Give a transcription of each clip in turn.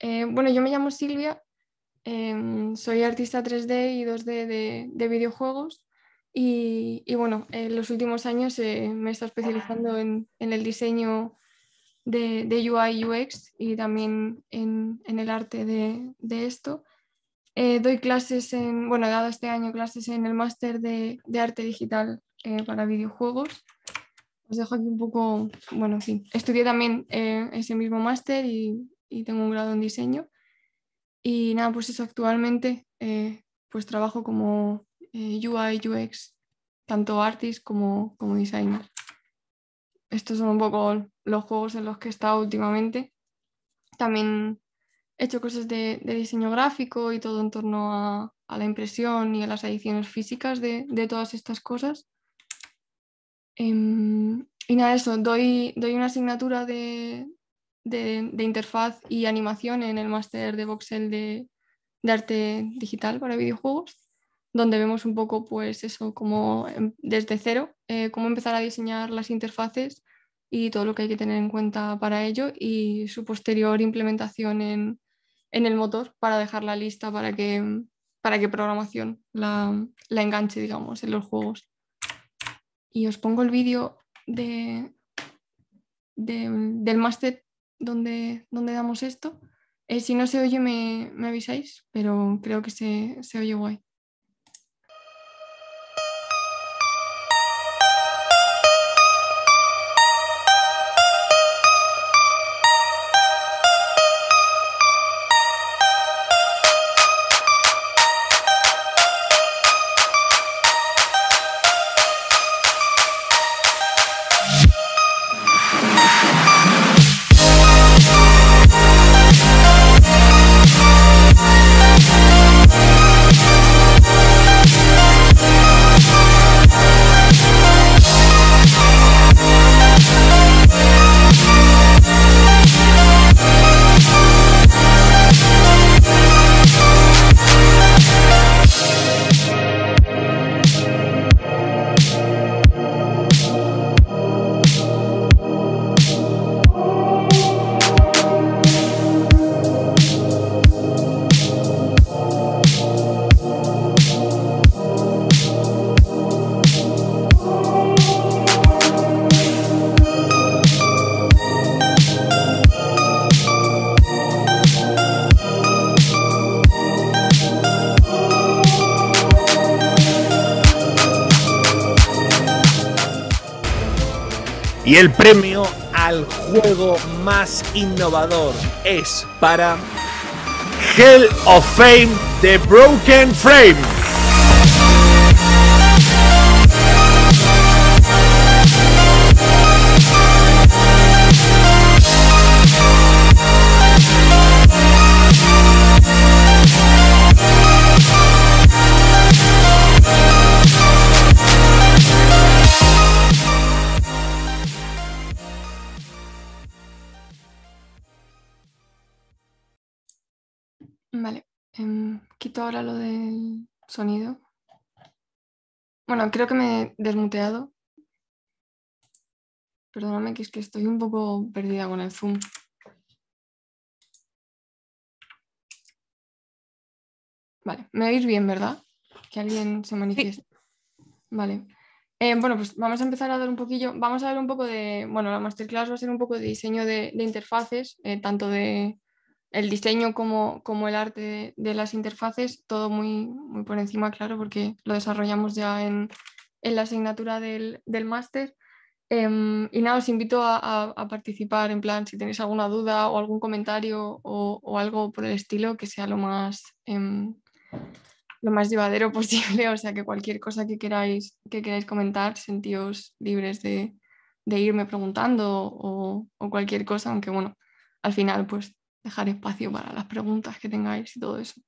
Eh, bueno, yo me llamo Silvia, em, soy artista 3D y 2D de, videojuegos y, bueno, en los últimos años eh, me he estado especializando en, el diseño de, UI UX y también en, el arte de, esto. Eh, doy clases en, bueno, he dado este año clases en el máster de, arte digital para videojuegos. Os dejo aquí un poco, bueno, sí, estudié también ese mismo máster y, y tengo un grado en diseño. Y nada, pues eso, actualmente eh, pues trabajo como eh, UI, UX, tanto artist como, como designer. Estos son un poco los juegos en los que he estado últimamente. También he hecho cosas de, diseño gráfico y todo en torno a, la impresión y a las ediciones físicas de, todas estas cosas. Em, y nada, eso, doy, doy una asignatura de, de, interfaz y animación en el máster de Voxel de, arte digital para videojuegos, donde vemos un poco, pues eso, como em, desde cero, eh, cómo empezar a diseñar las interfaces y todo lo que hay que tener en cuenta para ello y su posterior implementación en, el motor para dejarla lista para que, para que programación la, enganche, digamos, en los juegos. Y os pongo el vídeo de, del máster donde, damos esto. Eh, si no se oye, me, me, avisáis, pero creo que se, se oye guay. El premio al juego más innovador es para Hell of Fame de Broken Frame. Quito ahora lo del sonido. Bueno, creo que me he desmuteado. Perdóname que es que estoy un poco perdida con el zoom. Vale, me oís bien, ¿verdad? Que alguien se manifieste. Vale. Eh, bueno, pues vamos a empezar a dar un poquillo, vamos a ver un poco de, bueno, la masterclass va a ser un poco de diseño de, interfaces, eh, tanto de, el diseño como, como el arte de, las interfaces, todo muy, muy por encima, claro, porque lo desarrollamos ya en, la asignatura del, máster. Em, y nada, os invito a, participar, en plan, si tenéis alguna duda o algún comentario o, algo por el estilo, que sea lo más, em, lo más llevadero posible, o sea, que cualquier cosa que queráis, que queráis comentar, sentíos libres de, irme preguntando o, o cualquier cosa, aunque bueno, al final pues dejar espacio para las preguntas que tengáis y todo eso.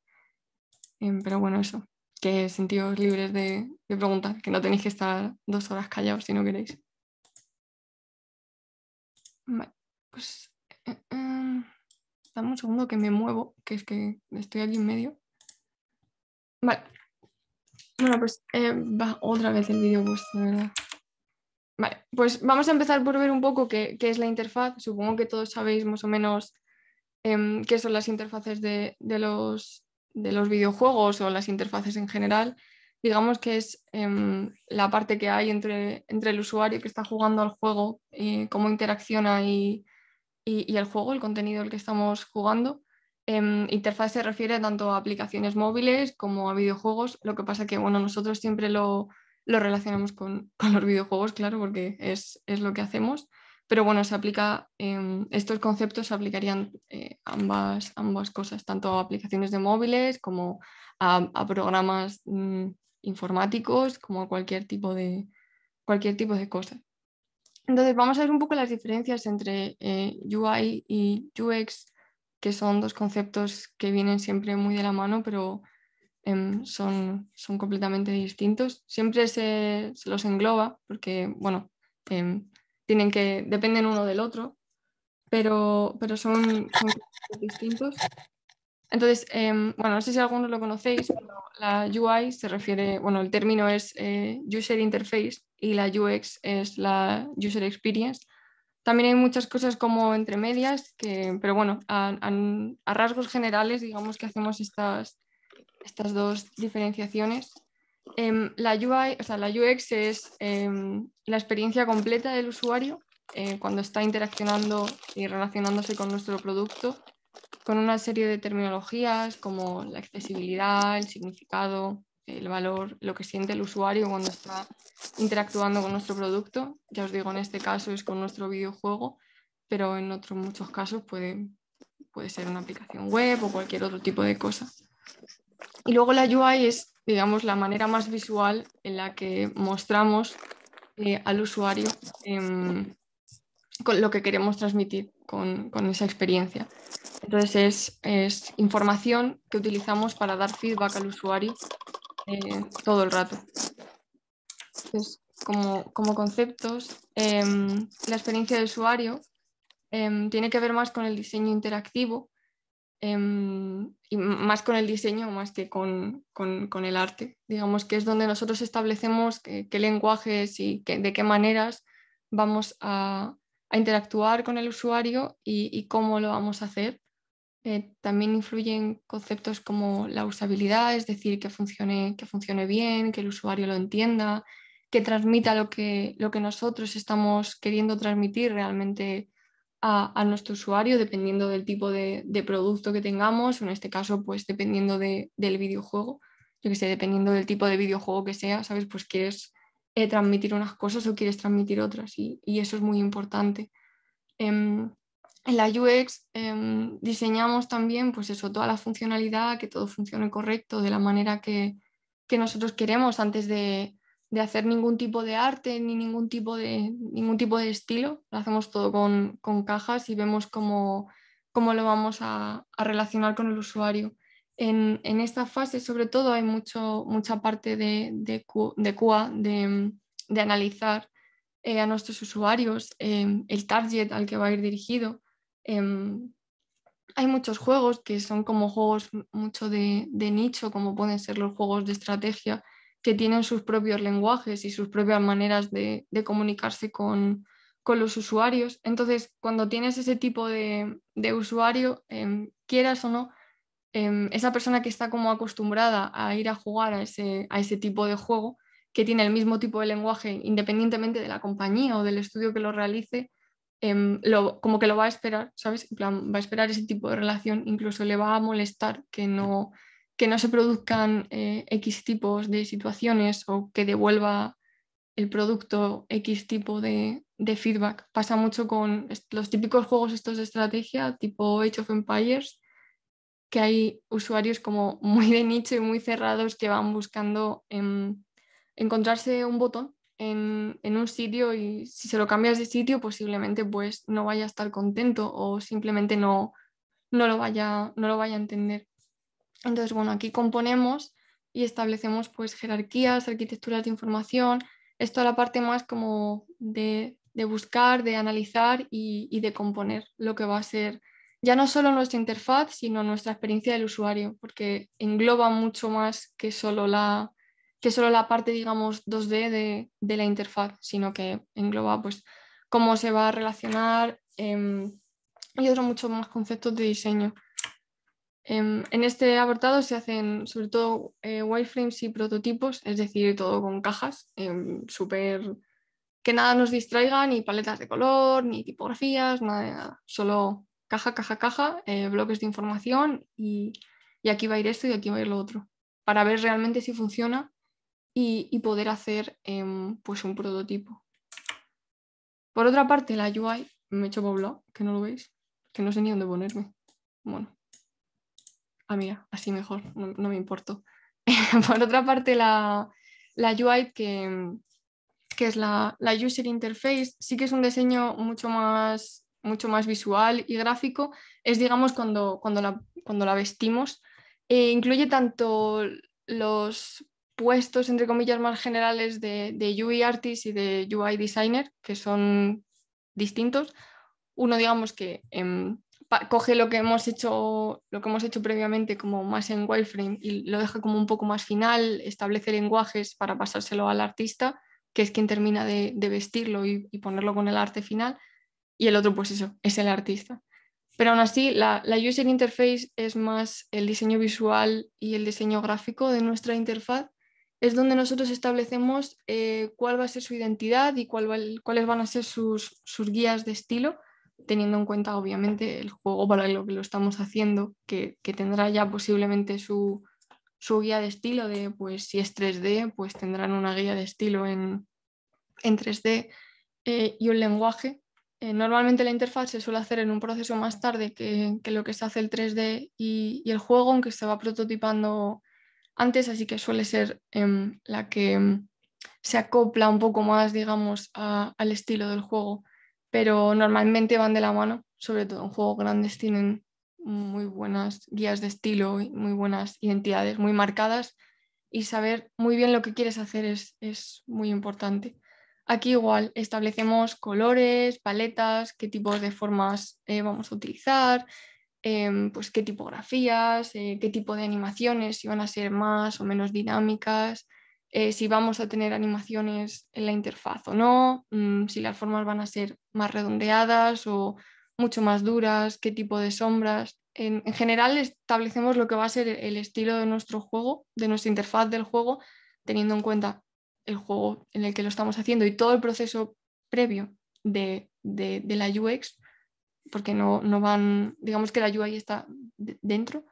Em, pero bueno, eso, que sentidos libres de, preguntar, que no tenéis que estar dos horas callados si no queréis. Vale, pues eh, em, dame un segundo que me muevo, que es que estoy aquí en medio. Vale. Bueno, pues eh, va otra vez el vídeo puesto, verdad. Vale, pues vamos a empezar por ver un poco qué, qué, es la interfaz. Supongo que todos sabéis más o menos em, qué son las interfaces de, los, de los videojuegos o las interfaces en general, digamos que es em, la parte que hay entre, entre, el usuario que está jugando al juego, y cómo interacciona y, y, el juego, el contenido al que estamos jugando. Em, interfaz se refiere tanto a aplicaciones móviles como a videojuegos, lo que pasa que bueno, nosotros siempre lo, lo relacionamos con, con, los videojuegos, claro, porque es, es, lo que hacemos, pero bueno, se aplica, estos conceptos se aplicarían eh, ambas, ambas cosas, tanto a aplicaciones de móviles como a, programas mm, informáticos, como a cualquier tipo de, cualquier tipo de cosas. Entonces, vamos a ver un poco las diferencias entre eh, UI y UX, que son dos conceptos que vienen siempre muy de la mano, pero em, son, son completamente distintos. Siempre se, los engloba porque, bueno, em, tienen que, dependen uno del otro, pero, pero son, distintos. Entonces, em, bueno, no sé si algunos lo conocéis, pero la UI se refiere, bueno, el término es eh, User Interface y la UX es la User Experience. También hay muchas cosas como entre medias, que, pero bueno, a, rasgos generales, digamos que hacemos estas, estas dos diferenciaciones. Em, la UI, o sea, la UX es em, la experiencia completa del usuario eh, cuando está interaccionando y relacionándose con nuestro producto con una serie de terminologías como la accesibilidad, el significado, el valor, lo que siente el usuario cuando está interactuando con nuestro producto. Ya os digo, en este caso es con nuestro videojuego, pero en otros muchos casos puede, puede ser una aplicación web o cualquier otro tipo de cosa. Y luego la UI es, digamos, la manera más visual en la que mostramos eh, al usuario em, con lo que queremos transmitir con, con esa experiencia. Entonces es, información que utilizamos para dar feedback al usuario eh, todo el rato. Entonces, como, conceptos, em, la experiencia de usuario em, tiene que ver más con el diseño interactivo em, y más con el diseño más que con, el arte. Digamos que es donde nosotros establecemos qué, lenguajes y de qué maneras vamos a, interactuar con el usuario y, cómo lo vamos a hacer eh, también influyen conceptos como la usabilidad, es decir, que funcione, que funcione bien, que el usuario lo entienda, que transmita lo que, lo que nosotros estamos queriendo transmitir realmente a, nuestro usuario, dependiendo del tipo de, producto que tengamos, en este caso, pues dependiendo del videojuego, yo que sé, dependiendo del tipo de videojuego que sea, ¿sabes? Pues quieres eh, transmitir unas cosas o quieres transmitir otras y, eso es muy importante. Em, en la UX em, diseñamos también pues eso, toda la funcionalidad, que todo funcione correcto de la manera que, nosotros queremos antes de, hacer ningún tipo de arte ni ningún tipo de, ningún tipo de estilo. Lo hacemos todo con, cajas y vemos cómo, cómo lo vamos a, relacionar con el usuario. En, esta fase, sobre todo, hay mucho, mucha parte de, de, de QA, de, analizar eh, a nuestros usuarios, em, el target al que va a ir dirigido. Em, hay muchos juegos que son como juegos mucho de, nicho, como pueden ser los juegos de estrategia, que tienen sus propios lenguajes y sus propias maneras de, comunicarse con, los usuarios. Entonces, cuando tienes ese tipo de, usuario, em, quieras o no, em, esa persona que está como acostumbrada a ir a jugar a ese, tipo de juego, que tiene el mismo tipo de lenguaje independientemente de la compañía o del estudio que lo realice, Em, como que lo va a esperar, ¿sabes? Plan, va a esperar ese tipo de relación, incluso le va a molestar que no, que no se produzcan eh, X tipos de situaciones o que devuelva el producto X tipo de, feedback. Pasa mucho con los típicos juegos estos de estrategia, tipo Age of Empires, que hay usuarios como muy de nicho y muy cerrados que van buscando em, encontrarse un botón en, un sitio y si se lo cambias de sitio posiblemente pues no vaya a estar contento o simplemente no, no, lo, vaya, no lo vaya a entender. Entonces, bueno, aquí componemos y establecemos pues jerarquías, arquitecturas de información, esto es la parte más como de, buscar, de analizar y, y, de componer lo que va a ser ya no solo nuestra interfaz, sino nuestra experiencia del usuario, porque engloba mucho más que solo la, que solo la parte, digamos, 2D de, la interfaz, sino que engloba pues, cómo se va a relacionar, em, y otro mucho más conceptos de diseño. Em, en este apartado se hacen sobre todo eh, wireframes y prototipos, es decir, todo con cajas, em, súper que nada nos distraiga, ni paletas de color, ni tipografías, nada nada. Solo caja, caja, caja, eh, bloques de información y, aquí va a ir esto y aquí va a ir lo otro, para ver realmente si funciona y, poder hacer em, pues un prototipo. Por otra parte, la UI, me he hecho poblado, que no lo veis, que no sé ni dónde ponerme. Bueno, mira, así mejor, no, me importo. Por otra parte, la, la UI que, que es la, User Interface, sí que es un diseño mucho más, mucho más visual y gráfico. Es, digamos, cuando, cuando, la, cuando la vestimos. E incluye tanto los puestos, entre comillas, más generales de, de UI Artist y de UI Designer, que son distintos. Uno, digamos, que coge lo que hemos hecho, lo que hemos hecho previamente como más en wireframe y lo deja como un poco más final, establece lenguajes para pasárselo al artista que es quien termina de, vestirlo y, ponerlo con el arte final, y el otro, pues eso, es el artista. Pero aún así, la, user interface es más el diseño visual y el diseño gráfico de nuestra interfaz. Es donde nosotros establecemos eh, cuál va a ser su identidad y cuál cuáles van a ser sus guías de estilo, teniendo en cuenta, obviamente, el juego para lo que lo estamos haciendo, que, que tendrá ya posiblemente su, su guía de estilo de, pues si es 3D, pues tendrán una guía de estilo en, en 3D eh, y un lenguaje. Eh, normalmente la interfaz se suele hacer en un proceso más tarde que, lo que se hace el 3D y, el juego, aunque se va prototipando antes, así que suele ser em, la que em, se acopla un poco más, digamos, al estilo del juego, pero normalmente van de la mano, sobre todo en juegos grandes tienen muy buenas guías de estilo, muy buenas identidades muy marcadas y saber muy bien lo que quieres hacer es, muy importante. Aquí igual establecemos colores, paletas, qué tipos de formas eh, vamos a utilizar, em, pues qué tipografías, eh, qué tipo de animaciones, si van a ser más o menos dinámicas, eh, si vamos a tener animaciones en la interfaz o no, mm, si las formas van a ser más redondeadas o mucho más duras, qué tipo de sombras. En, general establecemos lo que va a ser el estilo de nuestro juego, de nuestra interfaz del juego, teniendo en cuenta el juego en el que lo estamos haciendo y todo el proceso previo de, la UX, porque no, no, van, digamos que la UI está dentro.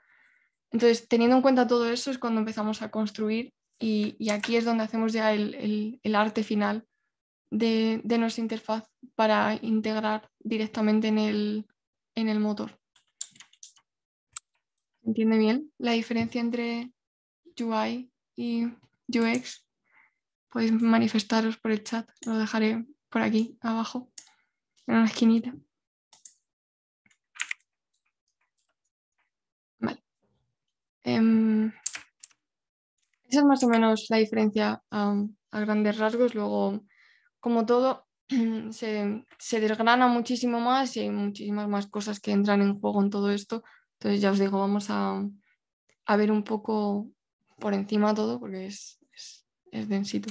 Entonces, teniendo en cuenta todo eso es cuando empezamos a construir y, aquí es donde hacemos ya el, arte final de, nuestra interfaz para integrar directamente en el, en el motor. ¿Entiende bien la diferencia entre UI y UX? Podéis manifestaros por el chat, lo dejaré por aquí abajo, en una esquinita. Vale. Em, esa es más o menos la diferencia a grandes rasgos. Luego como todo, se, desgrana muchísimo más y hay muchísimas más cosas que entran en juego en todo esto. Entonces ya os digo, vamos a, ver un poco por encima todo porque es, densito.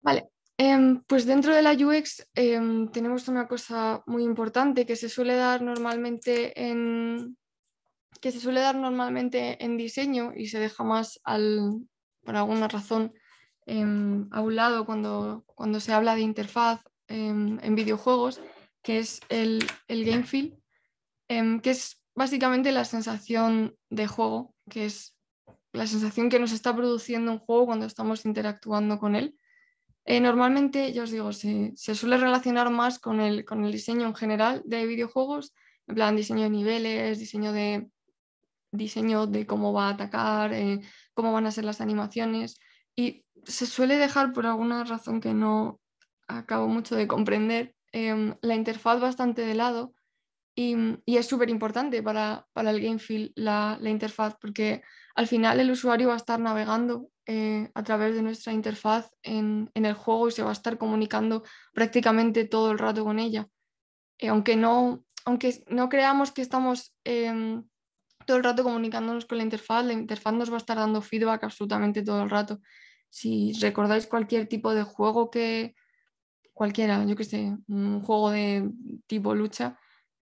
Vale, em, pues dentro de la UX em, tenemos una cosa muy importante que se suele dar normalmente en que se suele dar normalmente en diseño y se deja más al, por alguna razón Em, a un lado cuando, cuando se habla de interfaz em, en videojuegos, que es el, el game feel, em, que es básicamente la sensación de juego, que es la sensación que nos está produciendo un juego cuando estamos interactuando con él. Eh, normalmente, ya os digo, se, suele relacionar más con el, con el diseño en general de videojuegos, en plan diseño de niveles, diseño de, diseño de cómo va a atacar, eh, cómo van a ser las animaciones. Y se suele dejar por alguna razón que no acabo mucho de comprender em, la interfaz bastante de lado y, es súper importante para, el game feel la, interfaz porque al final el usuario va a estar navegando eh, a través de nuestra interfaz en, el juego y se va a estar comunicando prácticamente todo el rato con ella. Eh, aunque, no, aunque no creamos que estamos em, todo el rato comunicándonos con la interfaz, la interfaz nos va a estar dando feedback absolutamente todo el rato. Si recordáis cualquier tipo de juego que, cualquiera, yo que sé, un juego de tipo lucha,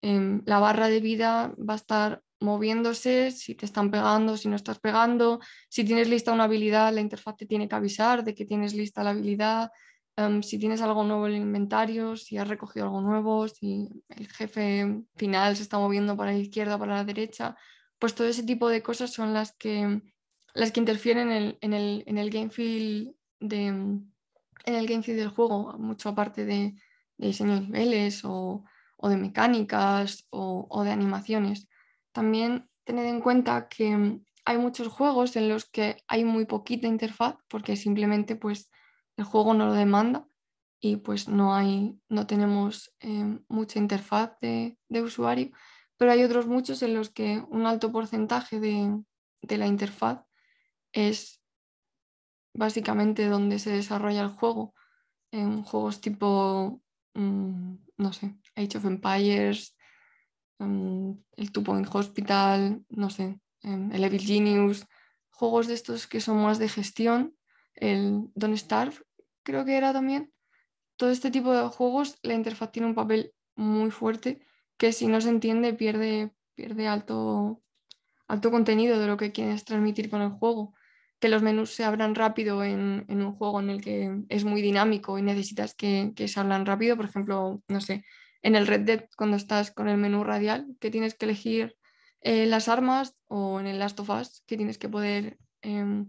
em, la barra de vida va a estar moviéndose, si te están pegando, si no estás pegando, si tienes lista una habilidad, la interfaz te tiene que avisar de que tienes lista la habilidad, em, si tienes algo nuevo en el inventario, si has recogido algo nuevo, si el jefe final se está moviendo para la izquierda, para la derecha, pues todo ese tipo de cosas son las que, las que interfieren en el, en el, en el game feel de, en el game feel del juego, mucho aparte de, diseño de niveles o, o de mecánicas o, o, de animaciones. También tened en cuenta que hay muchos juegos en los que hay muy poquita interfaz porque simplemente pues el juego no lo demanda y pues no hay no tenemos eh, mucha interfaz de, de usuario pero hay otros muchos en los que un alto porcentaje de, la interfaz es básicamente donde se desarrolla el juego. En juegos tipo, mm, no sé, Age of Empires, mm, el Two Point Hospital, no sé, em, el Evil Genius, juegos de estos que son más de gestión, el Don't Starve, creo que era también. Todo este tipo de juegos, la interfaz tiene un papel muy fuerte que si no se entiende pierde, pierde alto, alto contenido de lo que quieres transmitir con el juego. Que los menús se abran rápido en, un juego en el que es muy dinámico y necesitas que, se abran rápido. Por ejemplo, no sé, en el Red Dead, cuando estás con el menú radial, que tienes que elegir eh, las armas, o en el Last of Us, que tienes que poder em,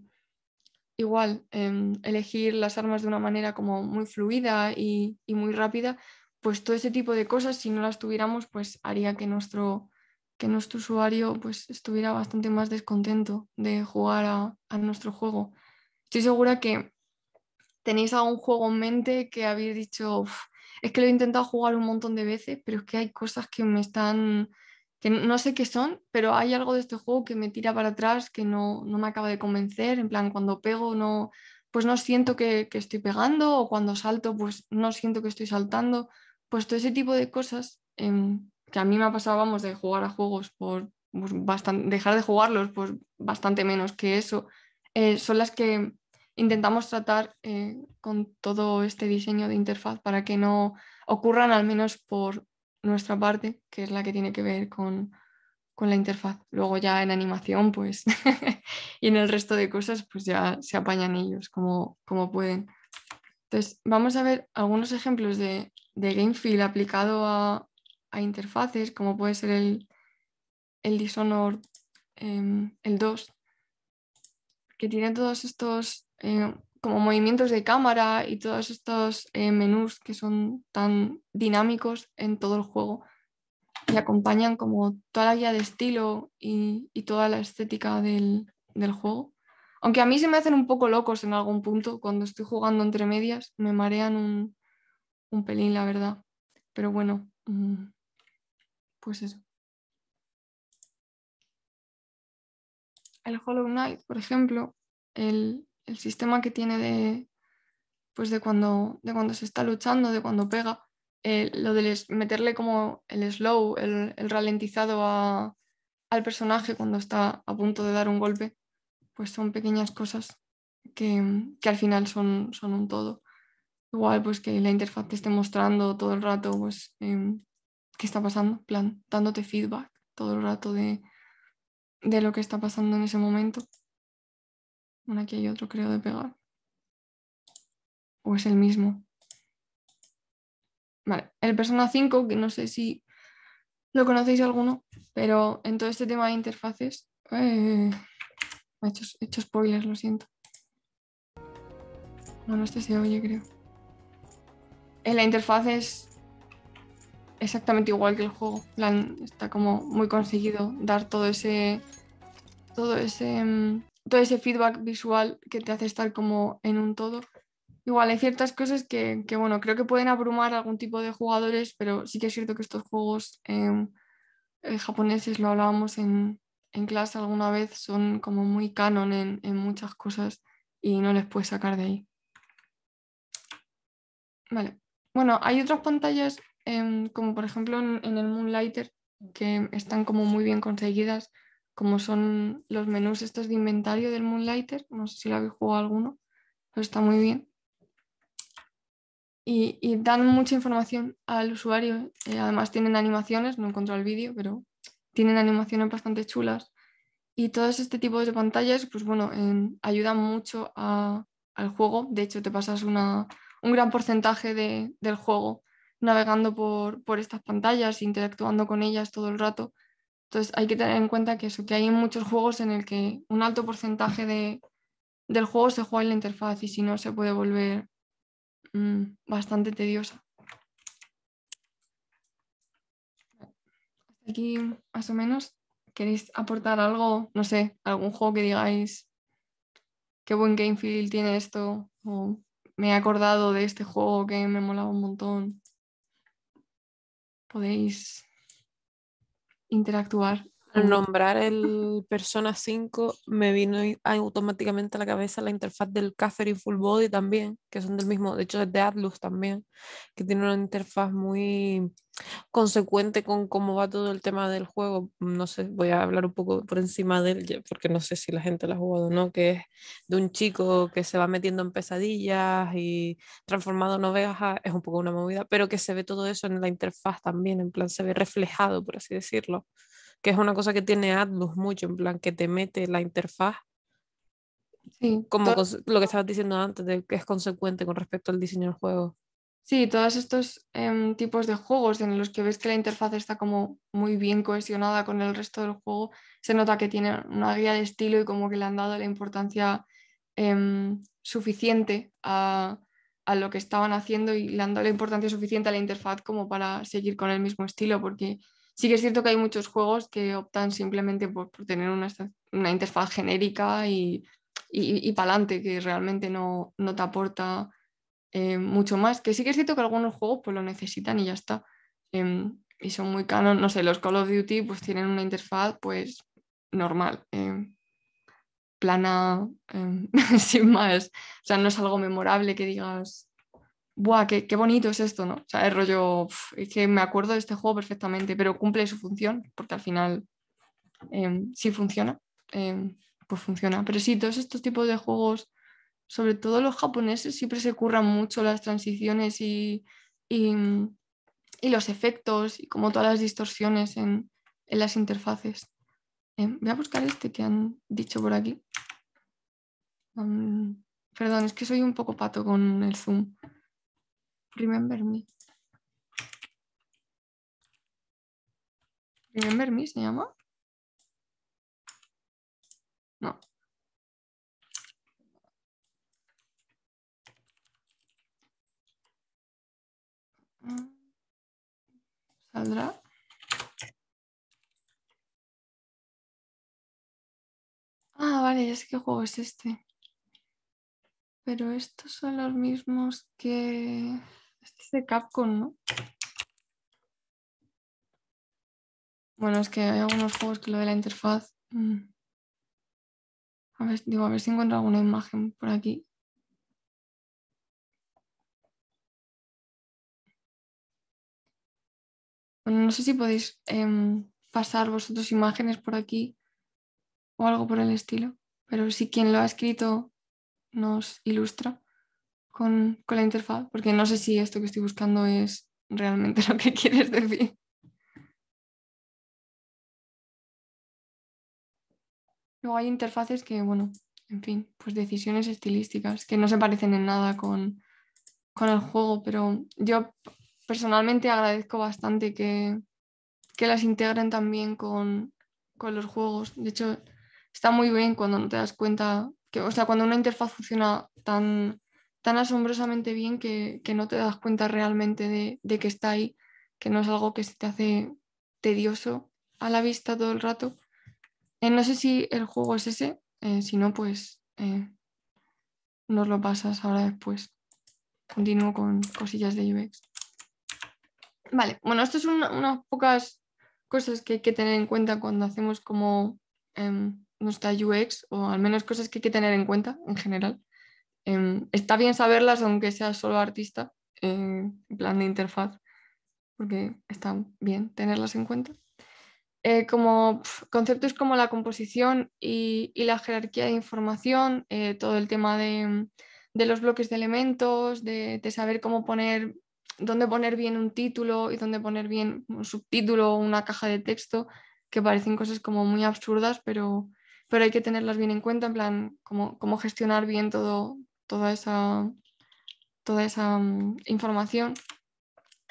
igual em, elegir las armas de una manera como muy fluida y, y muy rápida pues todo ese tipo de cosas, si no las tuviéramos, pues haría que nuestro, que nuestro usuario pues, estuviera bastante más descontento de jugar a, nuestro juego. Estoy segura que tenéis algún juego en mente que habéis dicho, es que lo he intentado jugar un montón de veces, pero es que hay cosas que me están, que no sé qué son, pero hay algo de este juego que me tira para atrás, que no, no me acaba de convencer, en plan, cuando pego no, pues no siento que, que estoy pegando, o cuando salto, pues no siento que estoy saltando pues todo ese tipo de cosas em, que a mí me ha pasado, vamos, de jugar a juegos por pues, bastante, dejar de jugarlos, pues bastante menos que eso, eh, son las que intentamos tratar eh, con todo este diseño de interfaz para que no ocurran, al menos por nuestra parte, que es la que tiene que ver con, la interfaz. Luego ya en animación, pues, y en el resto de cosas, pues ya se apañan ellos como, como pueden. Entonces, vamos a ver algunos ejemplos de de Gamefeel aplicado a, interfaces, como puede ser el, el Dishonored em, el 2, que tiene todos estos eh, como movimientos de cámara y todos estos eh, menús que son tan dinámicos en todo el juego y acompañan como toda la guía de estilo y, toda la estética del, del, juego. Aunque a mí se me hacen un poco locos en algún punto cuando estoy jugando entre medias, me marean un, un pelín, la verdad. Pero bueno, mm, pues eso. El Hollow Knight, por ejemplo, el, sistema que tiene de, pues de, cuando, de cuando se está luchando, de cuando pega, eh, lo de meterle como el slow, el, ralentizado al personaje cuando está a punto de dar un golpe, pues son pequeñas cosas que, que al final son, son un todo. Igual, pues que la interfaz te esté mostrando todo el rato, pues, em, qué está pasando, plan, dándote feedback todo el rato de, de lo que está pasando en ese momento. Bueno, aquí hay otro, creo, de pegar. O es el mismo. Vale, el Persona 5, que no sé si lo conocéis alguno, pero en todo este tema de interfaces, eh, he, hecho, he hecho spoilers, lo siento. Bueno, este se oye, creo la interfaz es exactamente igual que el juego. está como muy conseguido dar todo ese. todo ese. Mm, todo ese feedback visual que te hace estar como en un todo. Igual hay ciertas cosas que, bueno, creo que pueden abrumar algún tipo de jugadores, pero sí que es cierto que estos juegos em, eh, japoneses, lo hablábamos en, clase alguna vez, son como muy canon en, en muchas cosas y no les puedes sacar de ahí. Vale. Bueno, hay otras pantallas, em, como por ejemplo en, el Moonlighter, que están como muy bien conseguidas, como son los menús estos de inventario del Moonlighter. No sé si lo habéis jugado alguno, pero está muy bien. y, dan mucha información al usuario. Eh, además tienen animaciones, no encontrado el vídeo, pero tienen animaciones bastante chulas. Y todos este tipo de pantallas, pues bueno, ayudan mucho al juego. De hecho, te pasas una, un gran porcentaje del juego navegando por, por, estas pantallas, interactuando con ellas todo el rato. Entonces hay que tener en cuenta que eso, que hay muchos juegos en el que un alto porcentaje de, del juego se juega en la interfaz y si no se puede volver Mm, bastante tediosa. Aquí, más o menos, ¿queréis aportar algo? No sé, algún juego que digáis qué buen game feel tiene esto me he acordado de este juego que me molaba un montón. Podéis interactuar. Al nombrar el Persona 5 me vino automáticamente a la cabeza la interfaz del Catherine Full Body también, que son del mismo, de hecho es de Atlus también, que tiene una interfaz muy consecuente con cómo va todo el tema del juego. No sé, voy a hablar un poco por encima de él, porque no sé si la gente lo ha jugado o no, que es de un chico que se va metiendo en pesadillas y transformado en oveja, es un poco una movida, pero que se ve todo eso en la interfaz también, en plan se ve reflejado, por así decirlo que es una cosa que tiene Atlus mucho, en plan que te mete la interfaz. Sí, como lo que estabas diciendo antes, de que es consecuente con respecto al diseño del juego. Sí, todos estos em, tipos de juegos en los que ves que la interfaz está como muy bien cohesionada con el resto del juego, se nota que tiene una guía de estilo y como que le han dado la importancia em, suficiente a, a, lo que estaban haciendo y le han dado la importancia suficiente a la interfaz como para seguir con el mismo estilo, porque Sí que es cierto que hay muchos juegos que optan simplemente por, tener una, interfaz genérica y, y, para adelante, que realmente no, te aporta eh, mucho más. Que sí que es cierto que algunos juegos pues lo necesitan y ya está. Em, y son muy canon, no sé, los Call of Duty pues tienen una interfaz pues normal, em, plana, em, sin más. O sea, no es algo memorable que digas, ¡buah, qué, bonito es esto, ¿no? O sea, el rollo, es que me acuerdo de este juego perfectamente, pero cumple su función, porque al final em, sí funciona, em, pues funciona. Pero sí, todos estos tipos de juegos, sobre todo los japoneses, siempre se curran mucho las transiciones y, los efectos y como todas las distorsiones en, las interfaces. Em, voy a buscar este que han dicho por aquí. perdón, es que soy un poco pato con el zoom. Remember Me. Remember Me se llama. No. ¿Saldrá? Ah, vale, ya sé qué juego es este. Pero estos son los mismos que... Este es de Capcom, ¿no? Bueno, es que hay algunos juegos que lo de la interfaz... Mm. A ver, digo, a ver si encuentro alguna imagen por aquí. No sé si podéis em, pasar vosotros imágenes por aquí o algo por el estilo, pero si quien lo ha escrito nos ilustra con, la interfaz, porque no sé si esto que estoy buscando es realmente lo que quieres decir. Luego hay interfaces que, bueno, en fin, pues decisiones estilísticas que no se parecen en nada con, el juego, pero yo personalmente agradezco bastante que, las integren también con, con, los juegos. De hecho, está muy bien cuando no te das cuenta que, o sea, cuando una interfaz funciona tan, tan asombrosamente bien que, no te das cuenta realmente de, que está ahí, que no es algo que se te hace tedioso a la vista todo el rato. Eh, no sé si el juego es ese, eh, si no, pues eh, nos lo pasas ahora después. Continúo con cosillas de UX. Vale, bueno, estas son unas pocas cosas que hay que tener en cuenta cuando hacemos como em, nuestra UX o al menos cosas que hay que tener en cuenta en general. Em, está bien saberlas aunque seas solo artista, en plan de interfaz, porque está bien tenerlas en cuenta. Eh, como conceptos como la composición y, la jerarquía de información, eh, todo el tema de, de los bloques de elementos, de, saber cómo poner, dónde poner bien un título y dónde poner bien un subtítulo o una caja de texto, que parecen cosas como muy absurdas, pero, pero hay que tenerlas bien en cuenta, en plan, cómo, cómo gestionar bien todo, toda esa, toda esa mm, información.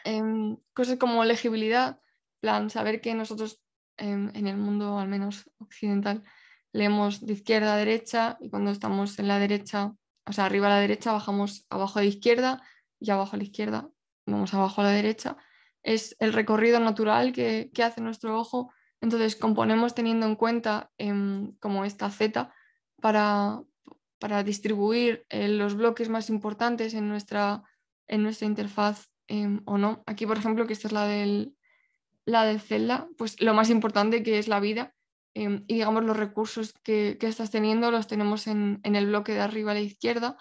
Em, cosas como legibilidad, plan, saber que nosotros en el mundo, al menos occidental, leemos de izquierda a derecha y cuando estamos en la derecha, o sea, arriba a la derecha, bajamos abajo a la izquierda y abajo a la izquierda, vamos abajo a la derecha. Es el recorrido natural que, hace nuestro ojo. Entonces, componemos teniendo en cuenta em, como esta Z para, para distribuir eh, los bloques más importantes en nuestra, en nuestra interfaz em, o no. Aquí, por ejemplo, que esta es la del, la del Zelda, pues lo más importante que es la vida em, y digamos los recursos que, estás teniendo los tenemos en, el bloque de arriba a la izquierda.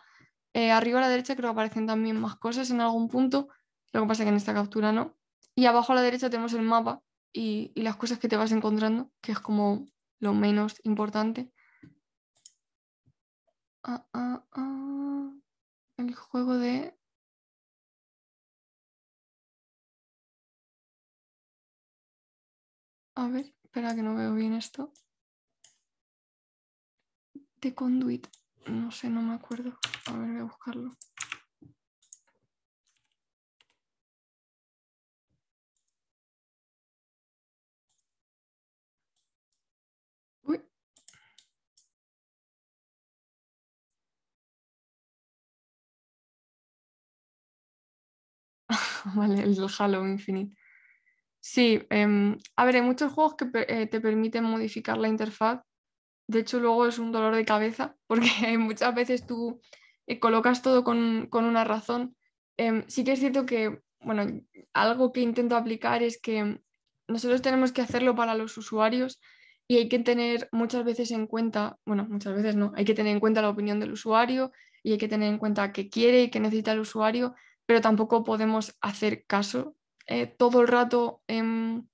Eh, arriba a la derecha creo que aparecen también más cosas en algún punto, lo que pasa que en esta captura no. Y abajo a la derecha tenemos el mapa y, las cosas que te vas encontrando, que es como lo menos importante. Ah, ah, ah. El juego de A ver, espera que no veo bien esto. De conduit. No sé, no me acuerdo. A ver, voy a buscarlo. el Halo Infinite. Sí, em, a ver, hay muchos juegos que eh, te permiten modificar la interfaz. De hecho, luego es un dolor de cabeza porque muchas veces tú eh, colocas todo con, una razón. Em, sí que es cierto que, bueno, algo que intento aplicar es que nosotros tenemos que hacerlo para los usuarios y hay que tener muchas veces en cuenta, bueno, muchas veces no, hay que tener en cuenta la opinión del usuario y hay que tener en cuenta qué quiere y qué necesita el usuario, pero tampoco podemos hacer caso eh, todo el rato em,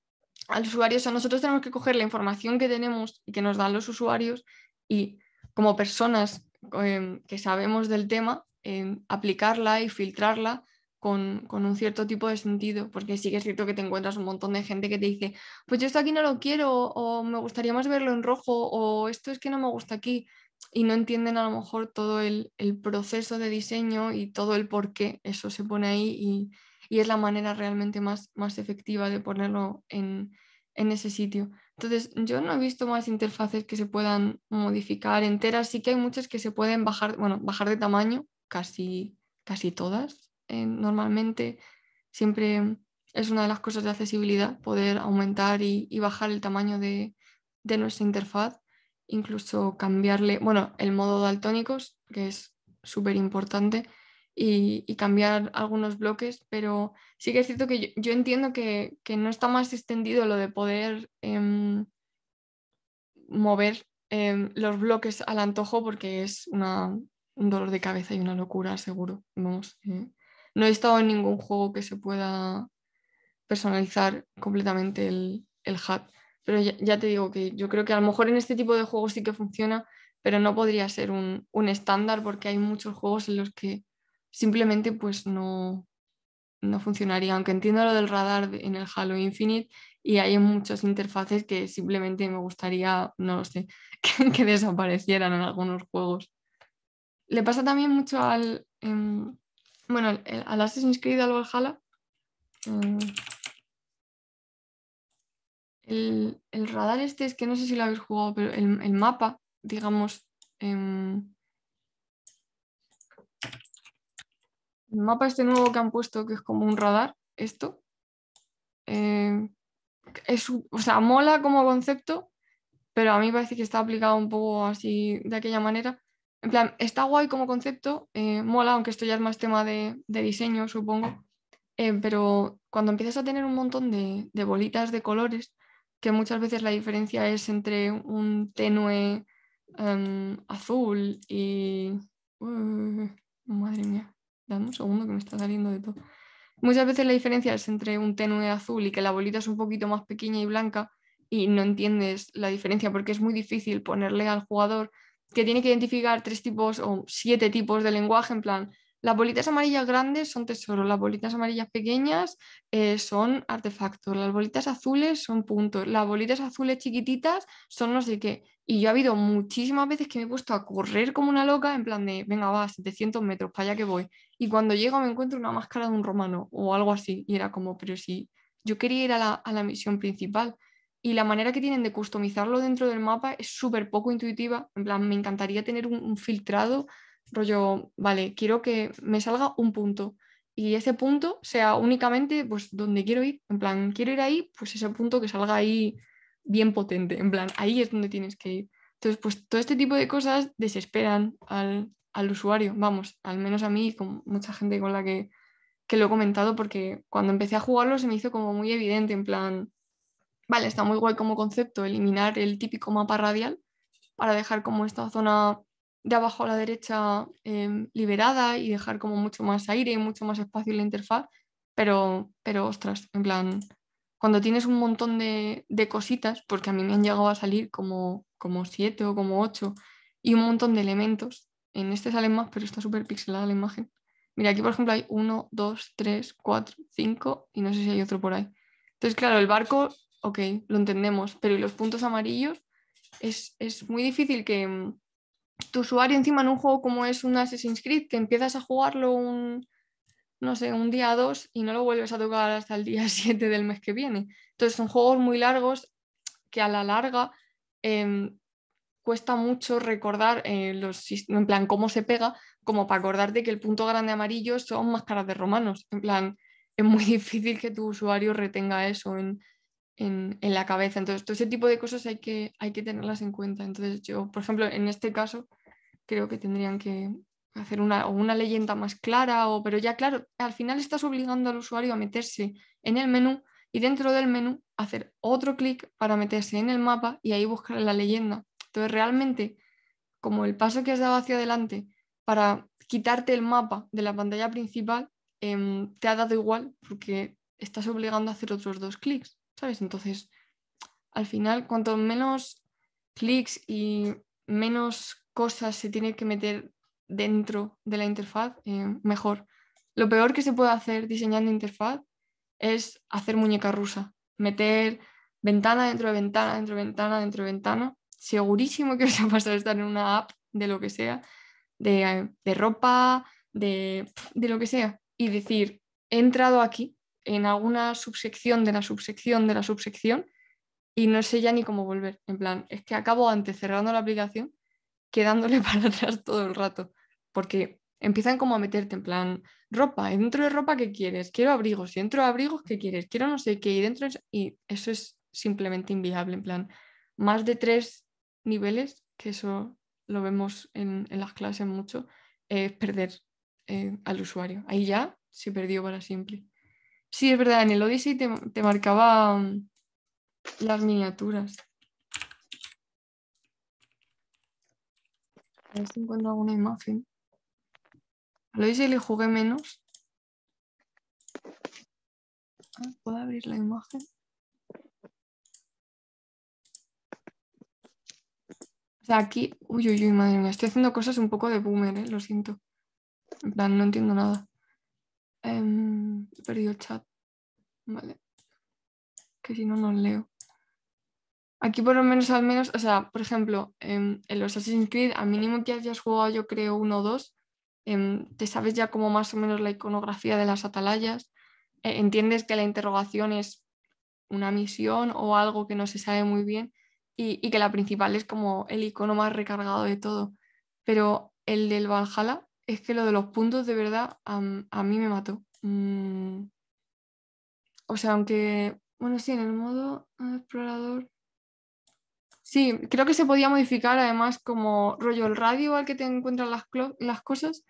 al usuario. O sea, nosotros tenemos que coger la información que tenemos y que nos dan los usuarios y como personas em, que sabemos del tema, em, aplicarla y filtrarla con, un cierto tipo de sentido, porque sí que es cierto que te encuentras un montón de gente que te dice, pues yo esto aquí no lo quiero, o me gustaría más verlo en rojo, o esto es que no me gusta aquí, y no entienden a lo mejor todo el, el proceso de diseño y todo el por qué eso se pone ahí y, y es la manera realmente más, más efectiva de ponerlo en, ese sitio. Entonces, yo no he visto más interfaces que se puedan modificar enteras. Sí que hay muchas que se pueden bajar, bueno, bajar de tamaño, casi, casi todas. Eh, normalmente siempre es una de las cosas de accesibilidad, poder aumentar y, bajar el tamaño de, de, nuestra interfaz, incluso cambiarle, bueno, el modo daltónicos, que es súper importante, y, cambiar algunos bloques, pero sí que es cierto que yo, entiendo que, no está más extendido lo de poder em, mover em, los bloques al antojo porque es un dolor de cabeza y una locura, seguro. Eh, no he estado en ningún juego que se pueda personalizar completamente el, el HUD, pero ya, te digo que yo creo que a lo mejor en este tipo de juegos sí que funciona, pero no podría ser un, un estándar porque hay muchos juegos en los que simplemente pues no, no funcionaría, aunque entiendo lo del radar en el Halo Infinite y hay muchas interfaces que simplemente me gustaría, no lo sé, que, desaparecieran en algunos juegos. Le pasa también mucho al, em, bueno, al Assassin's Creed al Valhalla. Em, el, radar este es que no sé si lo habéis jugado, pero el, mapa, digamos, em, El mapa este nuevo que han puesto, que es como un radar, esto, eh, es, o sea, mola como concepto, pero a mí parece que está aplicado un poco así, de aquella manera. En plan, está guay como concepto, eh, mola, aunque esto ya es más tema de, diseño, supongo, eh, pero cuando empiezas a tener un montón de, bolitas de colores, que muchas veces la diferencia es entre un tenue em, azul y... madre mía. Dame un segundo que me está saliendo de todo. Muchas veces la diferencia es entre un tenue azul y que la bolita es un poquito más pequeña y blanca y no entiendes la diferencia porque es muy difícil ponerle al jugador que tiene que identificar tres tipos o siete tipos de lenguaje, en plan, las bolitas amarillas grandes son tesoros, las bolitas amarillas pequeñas eh, son artefactos, las bolitas azules son puntos, las bolitas azules chiquititas son no sé qué. Y yo ha habido muchísimas veces que me he puesto a correr como una loca, en plan de, venga, va, 700 metros, para allá que voy. Y cuando llego me encuentro una máscara de un romano o algo así. Y era como, pero si yo quería ir a la, a la misión principal. Y la manera que tienen de customizarlo dentro del mapa es súper poco intuitiva. En plan, me encantaría tener un filtrado rollo, vale, quiero que me salga un punto y ese punto sea únicamente pues donde quiero ir, en plan, quiero ir ahí, pues ese punto que salga ahí bien potente, en plan, ahí es donde tienes que ir. Entonces, pues todo este tipo de cosas desesperan al, al usuario, vamos, al menos a mí y con mucha gente con la que, que lo he comentado, porque cuando empecé a jugarlo se me hizo como muy evidente, en plan, vale, está muy guay como concepto eliminar el típico mapa radial para dejar como esta zona de abajo a la derecha em, liberada y dejar como mucho más aire y mucho más espacio en la interfaz, pero, pero ostras, en plan, cuando tienes un montón de, cositas, porque a mí me han llegado a salir como, como siete o como ocho, y un montón de elementos, en este salen más, pero está súper pixelada la imagen. Mira, aquí por ejemplo hay uno, dos, tres, cuatro, cinco y no sé si hay otro por ahí. Entonces, claro, el barco, ok, lo entendemos, pero ¿y los puntos amarillos? Es, es muy difícil que, tu usuario encima en un juego como es un Assassin's Creed, que empiezas a jugarlo un, no sé, un día dos y no lo vuelves a tocar hasta el día 7 del mes que viene. Entonces son juegos muy largos que a la larga em, cuesta mucho recordar eh, los, en plan cómo se pega, como para acordarte que el punto grande amarillo son máscaras de romanos. En plan, es muy difícil que tu usuario retenga eso en, en, la cabeza. Entonces, todo ese tipo de cosas hay que, hay que tenerlas en cuenta. Entonces, yo, por ejemplo, en este caso, creo que tendrían que hacer una, una leyenda más clara, o, pero ya claro, al final estás obligando al usuario a meterse en el menú y dentro del menú hacer otro clic para meterse en el mapa y ahí buscar la leyenda. Entonces, realmente, como el paso que has dado hacia adelante para quitarte el mapa de la pantalla principal, em, te ha dado igual porque estás obligando a hacer otros dos clics. ¿Sabes? Entonces, al final, cuanto menos clics y menos cosas se tiene que meter dentro de la interfaz, eh, mejor. Lo peor que se puede hacer diseñando interfaz es hacer muñeca rusa, meter ventana dentro de ventana, dentro de ventana, dentro de ventana. Segurísimo que os va a pasar estar en una app de lo que sea, de, de ropa, de, de lo que sea, y decir, he entrado aquí en alguna subsección de la subsección de la subsección y no sé ya ni cómo volver. En plan, es que acabo antes cerrando la aplicación quedándole para atrás todo el rato, porque empiezan como a meterte en plan ropa, dentro de ropa ¿qué quieres? Quiero abrigos, y dentro de abrigos ¿qué quieres? Quiero no sé qué, y dentro y eso es simplemente inviable, en plan, más de tres niveles, que eso lo vemos en, las clases mucho, es perder eh, al usuario. Ahí ya se perdió para siempre. Sí, es verdad, en el Odyssey te, marcaba mm, las miniaturas. A ver si encuentro alguna imagen. Al Odyssey le jugué menos. Ah, ¿Puedo abrir la imagen? O sea, aquí, uy, uy, uy, madre mía, estoy haciendo cosas un poco de boomer, ¿eh? lo siento. En plan, no entiendo nada. Em, he perdido el chat. Vale. Que si no, no leo. Aquí por lo menos, al menos, o sea, por ejemplo, em, en, los Assassin's Creed, al mínimo que hayas jugado yo creo uno o dos, em, te sabes ya como más o menos la iconografía de las atalayas, e, entiendes que la interrogación es una misión o algo que no se sabe muy bien y, y, que la principal es como el icono más recargado de todo. Pero el del Valhalla es que lo de los puntos de verdad a mí me mató. Mm. O sea, aunque, bueno, sí, en el modo explorador. Sí, creo que se podía modificar además como rollo el radio al que te encuentran las, cosas,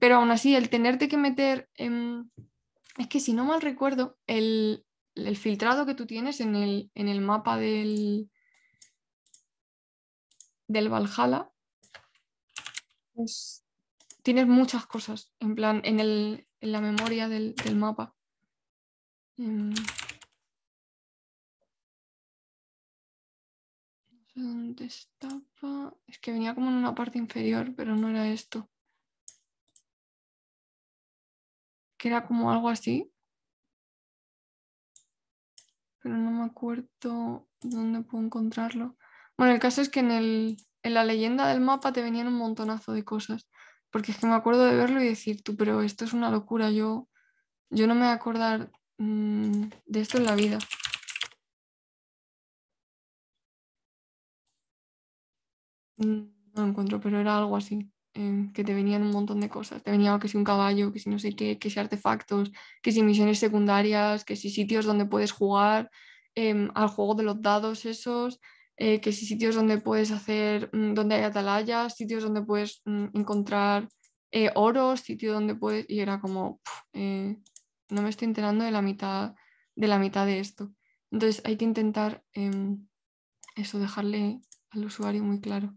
pero aún así el tenerte que meter. Es que si no mal recuerdo, el, el filtrado que tú tienes en el, en el mapa del, del Valhalla, tienes muchas cosas, en plan, en, el, en la memoria del, mapa. Em, ¿Dónde estaba? Es que venía como en una parte inferior, pero no era esto. Que era como algo así. Pero no me acuerdo dónde puedo encontrarlo. Bueno, el caso es que en, el, en la leyenda del mapa te venían un montonazo de cosas. Porque es que me acuerdo de verlo y decir, tú, pero esto es una locura. Yo, yo no me voy a acordar mm, de esto en la vida. Mm, No lo encuentro, pero era algo así, em, que te venían un montón de cosas. Te venía que si un caballo, que si no sé qué, que si artefactos, que si misiones secundarias, que si sitios donde puedes jugar em, al juego de los dados esos, eh, que si sitios donde puedes hacer, mm, donde hay atalayas, sitios donde puedes mm, encontrar eh, oros, sitios donde puedes... Y era como, eh, no me estoy enterando de la mitad de la mitad de esto. Entonces hay que intentar em, eso, dejarle al usuario muy claro.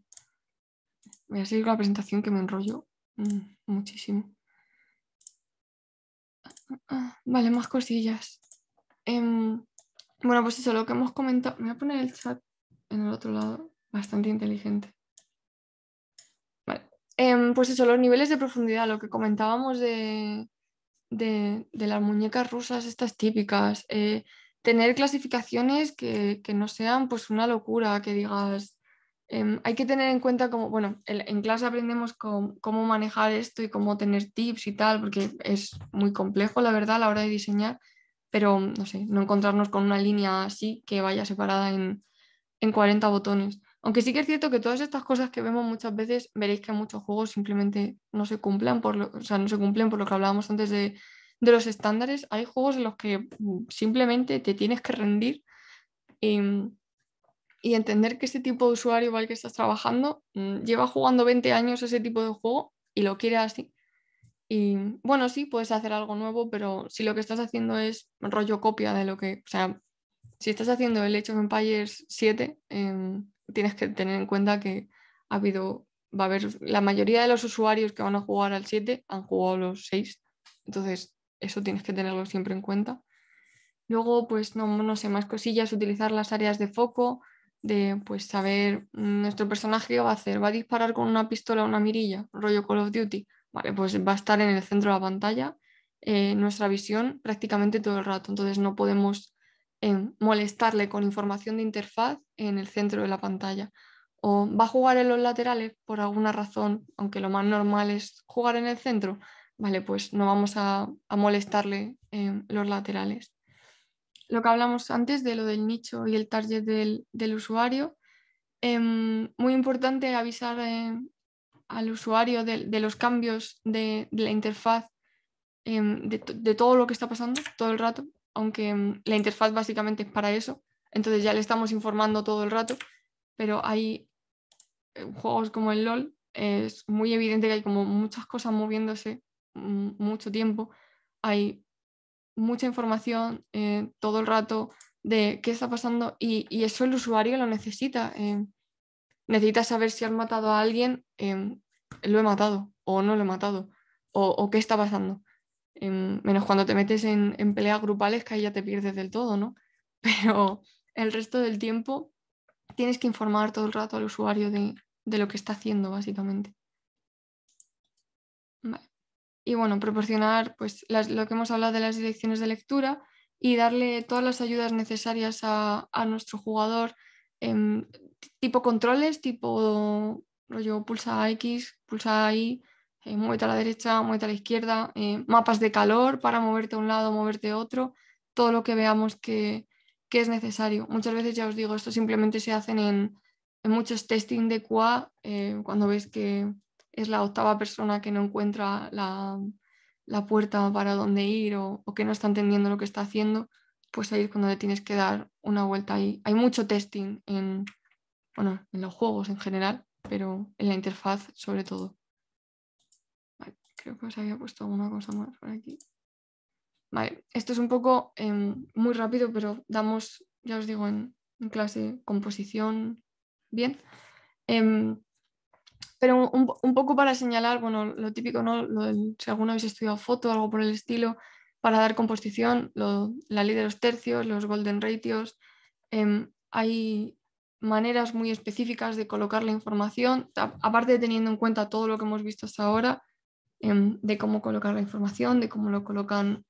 Voy a seguir con la presentación que me enrollo mm, muchísimo. Ah, Vale, más cosillas. Em, bueno, pues eso, lo que hemos comentado. Me voy a poner el chat en el otro lado, bastante inteligente. Vale. Em, pues eso, los niveles de profundidad, lo que comentábamos de, de, de las muñecas rusas, estas típicas. eh, tener clasificaciones que, que no sean pues una locura, que digas, Em, hay que tener en cuenta como, bueno, en, clase aprendemos com- cómo manejar esto y cómo tener tips y tal, porque es muy complejo, la verdad, a la hora de diseñar, pero no sé, no encontrarnos con una línea así que vaya separada en, en 40 botones. Aunque sí que es cierto que todas estas cosas que vemos muchas veces, veréis que muchos juegos simplemente no se cumplen por lo, o sea, no se cumplen por lo que hablábamos antes de, de los estándares. Hay juegos en los que mm, simplemente te tienes que rendir y, y entender que ese tipo de usuario el que estás trabajando mm, lleva jugando 20 años ese tipo de juego y lo quiere así. Y bueno, sí, puedes hacer algo nuevo, pero si lo que estás haciendo es rollo copia de lo que, o sea, si estás haciendo el Age of Empires 7, em, tienes que tener en cuenta que ha habido, va a haber, la mayoría de los usuarios que van a jugar al 7 han jugado los 6, entonces eso tienes que tenerlo siempre en cuenta. Luego, pues no, no sé, más cosillas, utilizar las áreas de foco, de pues saber mm, nuestro personaje qué va a hacer, va a disparar con una pistola o una mirilla, rollo Call of Duty, vale, pues va a estar en el centro de la pantalla, eh, nuestra visión prácticamente todo el rato, entonces no podemos eh, molestarle con información de interfaz en el centro de la pantalla. O va a jugar en los laterales por alguna razón, aunque lo más normal es jugar en el centro, vale, pues no vamos a, molestarle en los laterales lo que hablamos antes de lo del nicho y el target del, del usuario. Em, muy importante avisar eh, al usuario de, de los cambios de, la interfaz, em, de todo lo que está pasando todo el rato, aunque em, la interfaz básicamente es para eso, entonces ya le estamos informando todo el rato, pero hay eh, juegos como el LOL, es muy evidente que hay como muchas cosas moviéndose mm, mucho tiempo, hay mucha información eh, todo el rato de qué está pasando y, eso el usuario lo necesita. eh, necesita saber si has matado a alguien, lo he matado o no lo he matado o qué está pasando. Menos cuando te metes en, en peleas grupales que ahí ya te pierdes del todo, ¿no? Pero el resto del tiempo tienes que informar todo el rato al usuario de, de lo que está haciendo, básicamente. Y bueno, proporcionar pues, las- lo que hemos hablado de las direcciones de lectura y darle todas las ayudas necesarias a, a nuestro jugador, em, tipo controles, tipo rollo pulsa X, pulsa Y, eh, muévete a la derecha, muévete a la izquierda, eh, mapas de calor para moverte a un lado, moverte a otro, todo lo que veamos que, que es necesario. Muchas veces ya os digo, esto simplemente se hacen en, en muchos testing de QA, eh, cuando ves que es la octava persona que no encuentra la, la puerta para dónde ir o, o que no está entendiendo lo que está haciendo, pues ahí es cuando le tienes que dar una vuelta ahí. Hay mucho testing en, bueno, en los juegos en general, pero en la interfaz sobre todo. Creo que os había puesto alguna cosa más por aquí. Vale, esto es un poco em, muy rápido, pero damos, ya os digo, en, en clase composición bien. Em, pero un, un po- un poco para señalar, bueno, lo típico, ¿no? Si alguno habéis estudiado foto o algo por el estilo, para dar composición, la ley de los tercios, los golden ratios. em, hay maneras muy específicas de colocar la información, aparte de teniendo en cuenta todo lo que hemos visto hasta ahora, em, de cómo colocar la información, de cómo lo colocan,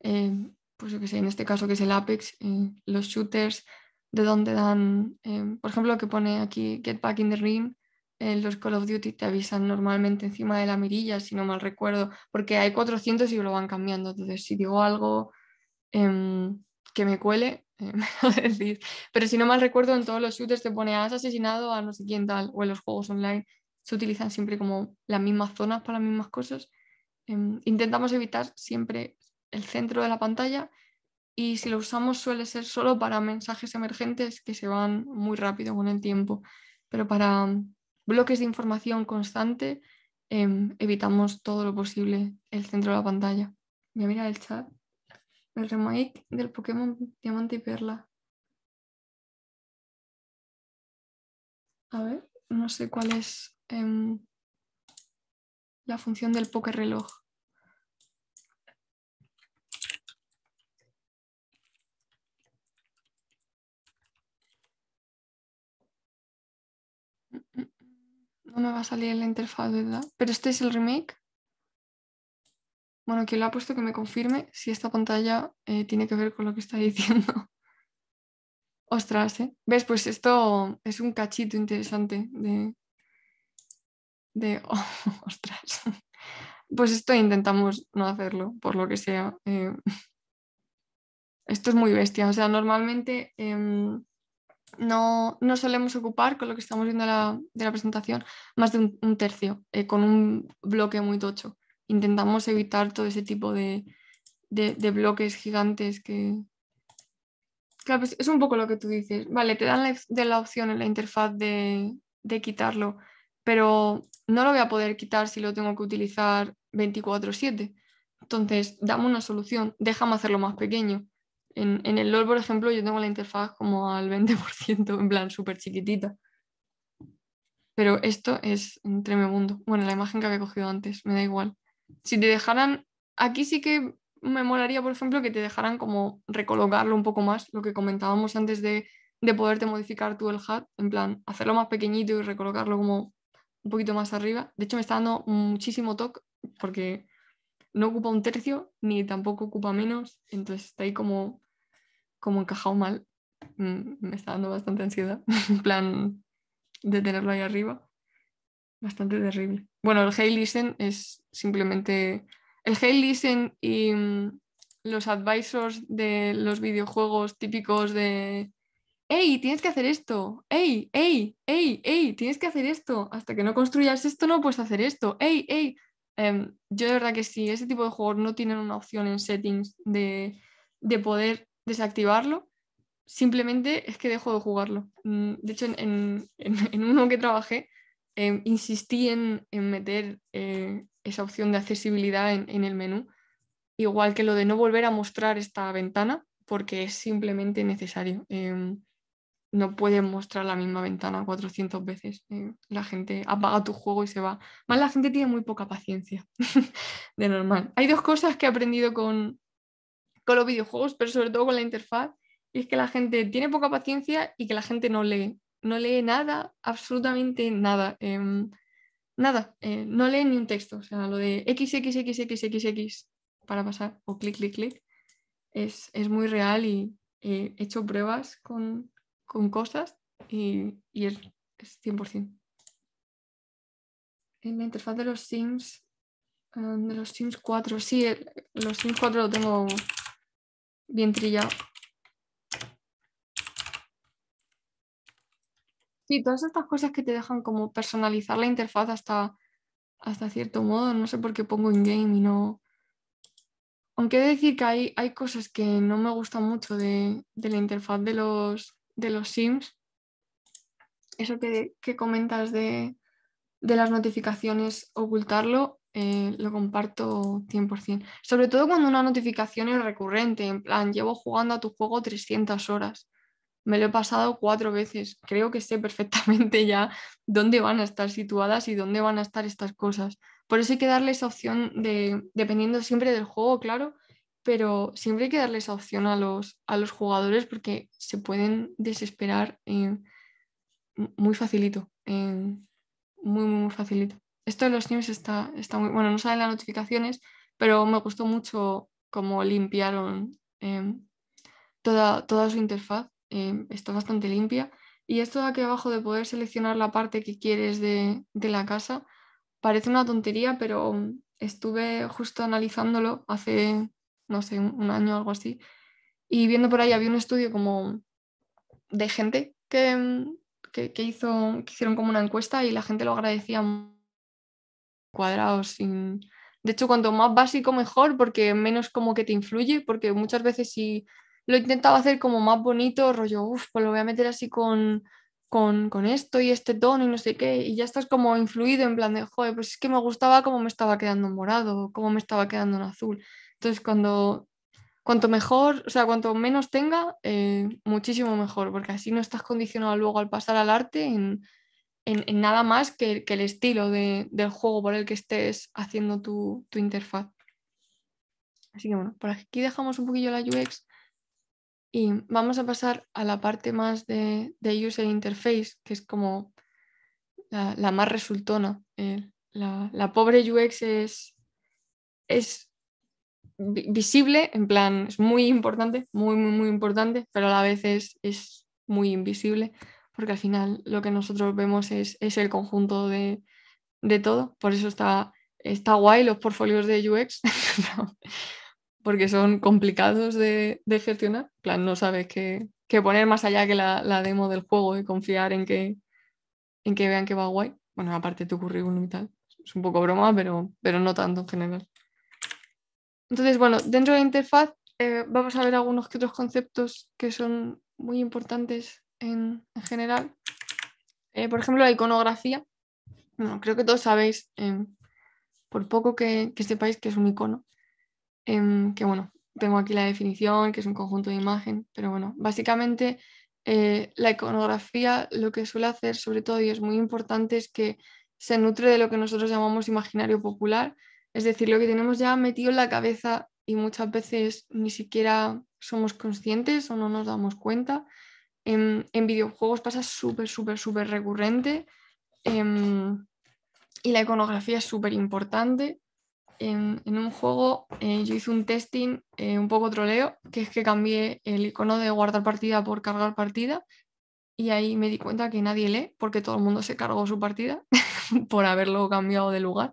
em, pues yo que sé, en este caso que es el Apex, eh, los shooters, de dónde dan, em, por ejemplo, que pone aquí Get Back in the Ring, los Call of Duty te avisan normalmente encima de la mirilla, si no mal recuerdo, porque hay 400 y lo van cambiando. Entonces, si digo algo que me cuele, eh. Pero si no mal recuerdo, en todos los shooters te pone has asesinado a no sé quién tal, o en los juegos online se utilizan siempre como las mismas zonas para las mismas cosas. Em, intentamos evitar siempre el centro de la pantalla y si lo usamos suele ser solo para mensajes emergentes que se van muy rápido con el tiempo, pero para mm, bloques de información constante em, evitamos todo lo posible el centro de la pantalla. Voy a mirar el chat el remake del Pokémon Diamante y Perla. A ver, no sé cuál es em, la función del Poké reloj. No me va a salir la interfaz, ¿verdad? Pero este es el remake. Bueno, quien lo ha puesto que me confirme si esta pantalla eh, tiene que ver con lo que está diciendo. Ostras, ¿eh? ¿Ves? Pues esto es un cachito interesante de... de... ostras. Pues esto intentamos no hacerlo, por lo que sea. Eh. Esto es muy bestia. O sea, normalmente em, no, no, solemos ocupar, con lo que estamos viendo de la, presentación, más de un, tercio, eh, con un bloque muy tocho intentamos evitar todo ese tipo de, bloques gigantes que... Claro, pues es un poco lo que tú dices. Vale, te dan la, de la opción en la interfaz de, quitarlo, pero no lo voy a poder quitar si lo tengo que utilizar 24/7. Entonces, dame una solución, déjame hacerlo más pequeño. En, en, el LOL, por ejemplo, yo tengo la interfaz como al 20%, en plan súper chiquitita. Pero esto es un tremendo. Bueno, la imagen que había cogido antes, me da igual si te dejaran, aquí sí que me molaría, por ejemplo, que te dejaran como recolocarlo un poco más, lo que comentábamos antes de, de poderte modificar tú el hat, en plan, hacerlo más pequeñito y recolocarlo como un poquito más arriba. De hecho, me está dando muchísimo toque porque no ocupa un tercio ni tampoco ocupa menos, entonces está ahí como, como encajado mal. Mm, me está dando bastante ansiedad, en plan de tenerlo ahí arriba. Bastante terrible. Bueno, el Hey Listen es simplemente. El Hey Listen y mm, los advisors de los videojuegos típicos de. ¡Ey! Tienes que hacer esto. ¡Ey! ¡Ey! ¡Ey! ¡Ey! Tienes que hacer esto. Hasta que no construyas esto, no puedes hacer esto. ¡Ey! ¡Ey! Em, yo de verdad que sí, ese tipo de juegos no tienen una opción en settings de, poder desactivarlo, simplemente es que dejo de jugarlo. Mm, de hecho, en, en uno que trabajé, Em, insistí en, meter eh, esa opción de accesibilidad en, el menú, igual que lo de no volver a mostrar esta ventana, porque es simplemente necesario. Em, no puedes mostrar la misma ventana 400 veces. Eh, la gente apaga tu juego y se va. Más la gente tiene muy poca paciencia, de normal. Hay dos cosas que he aprendido con, con los videojuegos, pero sobre todo con la interfaz, y es que la gente tiene poca paciencia y que la gente no lee no lee nada, absolutamente nada. Em, nada, eh, no lee ni un texto. O sea, lo de XXXXXX para pasar o clic, clic, clic es, muy real y he hecho pruebas con, cosas y, es, es, 100%. En la interfaz de los Sims, em, de los Sims 4, sí, los Sims 4 lo tengo bien trillado. Sí, todas estas cosas que te dejan como personalizar la interfaz hasta, hasta cierto modo, no sé por qué pongo in-game y no... Aunque he de decir que hay, hay cosas que no me gustan mucho de, la interfaz de los, de los Sims. Eso que, comentas de, las notificaciones, ocultarlo, eh, lo comparto 100%. Sobre todo cuando una notificación es recurrente, en plan, llevo jugando a tu juego 300 horas me lo he pasado cuatro veces. Creo que sé perfectamente ya dónde van a estar situadas y dónde van a estar estas cosas. Por eso hay que darle esa opción de, dependiendo siempre del juego, claro, pero siempre hay que darle esa opción a los, a los jugadores porque se pueden desesperar muy facilito. muy, muy, muy facilito. Esto de los news está, está muy bueno, no salen las notificaciones, pero me gustó mucho cómo limpiaron em, toda, toda su interfaz. Em, está bastante limpia. Y esto de aquí abajo de poder seleccionar la parte que quieres de, de la casa, parece una tontería, pero estuve justo analizándolo hace, no sé, un, año o algo así. Y viendo por ahí había un estudio como de gente que, que, que hizo, hicieron como una encuesta y la gente lo agradecía cuadrados sin... De hecho, cuanto más básico mejor, porque menos como que te influye, porque muchas veces si lo intentaba hacer como más bonito, rollo, uff, pues lo voy a meter así con, con, con, esto y este tono y no sé qué, y ya estás como influido en plan de, joder, pues es que me gustaba cómo me estaba quedando en morado, cómo me estaba quedando en azul. Entonces, cuando, cuanto mejor, o sea, cuanto menos tenga, eh, muchísimo mejor, porque así no estás condicionado luego al pasar al arte en, en, nada más que, el estilo del juego por el que estés haciendo tu, interfaz. Así que bueno, por aquí dejamos un poquillo la UX y vamos a pasar a la parte más de, User Interface, que es como la, más resultona. Eh, la, pobre UX es, es visible, en plan, es muy importante, muy, muy, muy importante, pero a la vez es, es muy invisible porque al final lo que nosotros vemos es, el conjunto de, todo, por eso está, está guay los portfolios de UX, porque son complicados de, gestionar, plan, no sabes qué, poner más allá que la, demo del juego y confiar en que, en que vean que va guay, bueno, aparte de tu currículum y tal, es un poco broma, pero, pero no tanto en general. Entonces, bueno, dentro de la interfaz eh, vamos a ver algunos que otros conceptos que son muy importantes en, general. Eh, por ejemplo, la iconografía. Bueno, creo que todos sabéis, em, por poco que, sepáis que es un icono, em, que bueno, tengo aquí la definición, que es un conjunto de imagen, pero bueno, básicamente eh, la iconografía lo que suele hacer sobre todo y es muy importante es que se nutre de lo que nosotros llamamos imaginario popular, es decir, lo que tenemos ya metido en la cabeza y muchas veces ni siquiera somos conscientes o no nos damos cuenta en, videojuegos pasa súper, súper, súper recurrente em, y la iconografía es súper importante. En, un juego eh, yo hice un testing eh, un poco troleo, que es que cambié el icono de guardar partida por cargar partida y ahí me di cuenta que nadie lee porque todo el mundo se cargó su partida por haberlo cambiado de lugar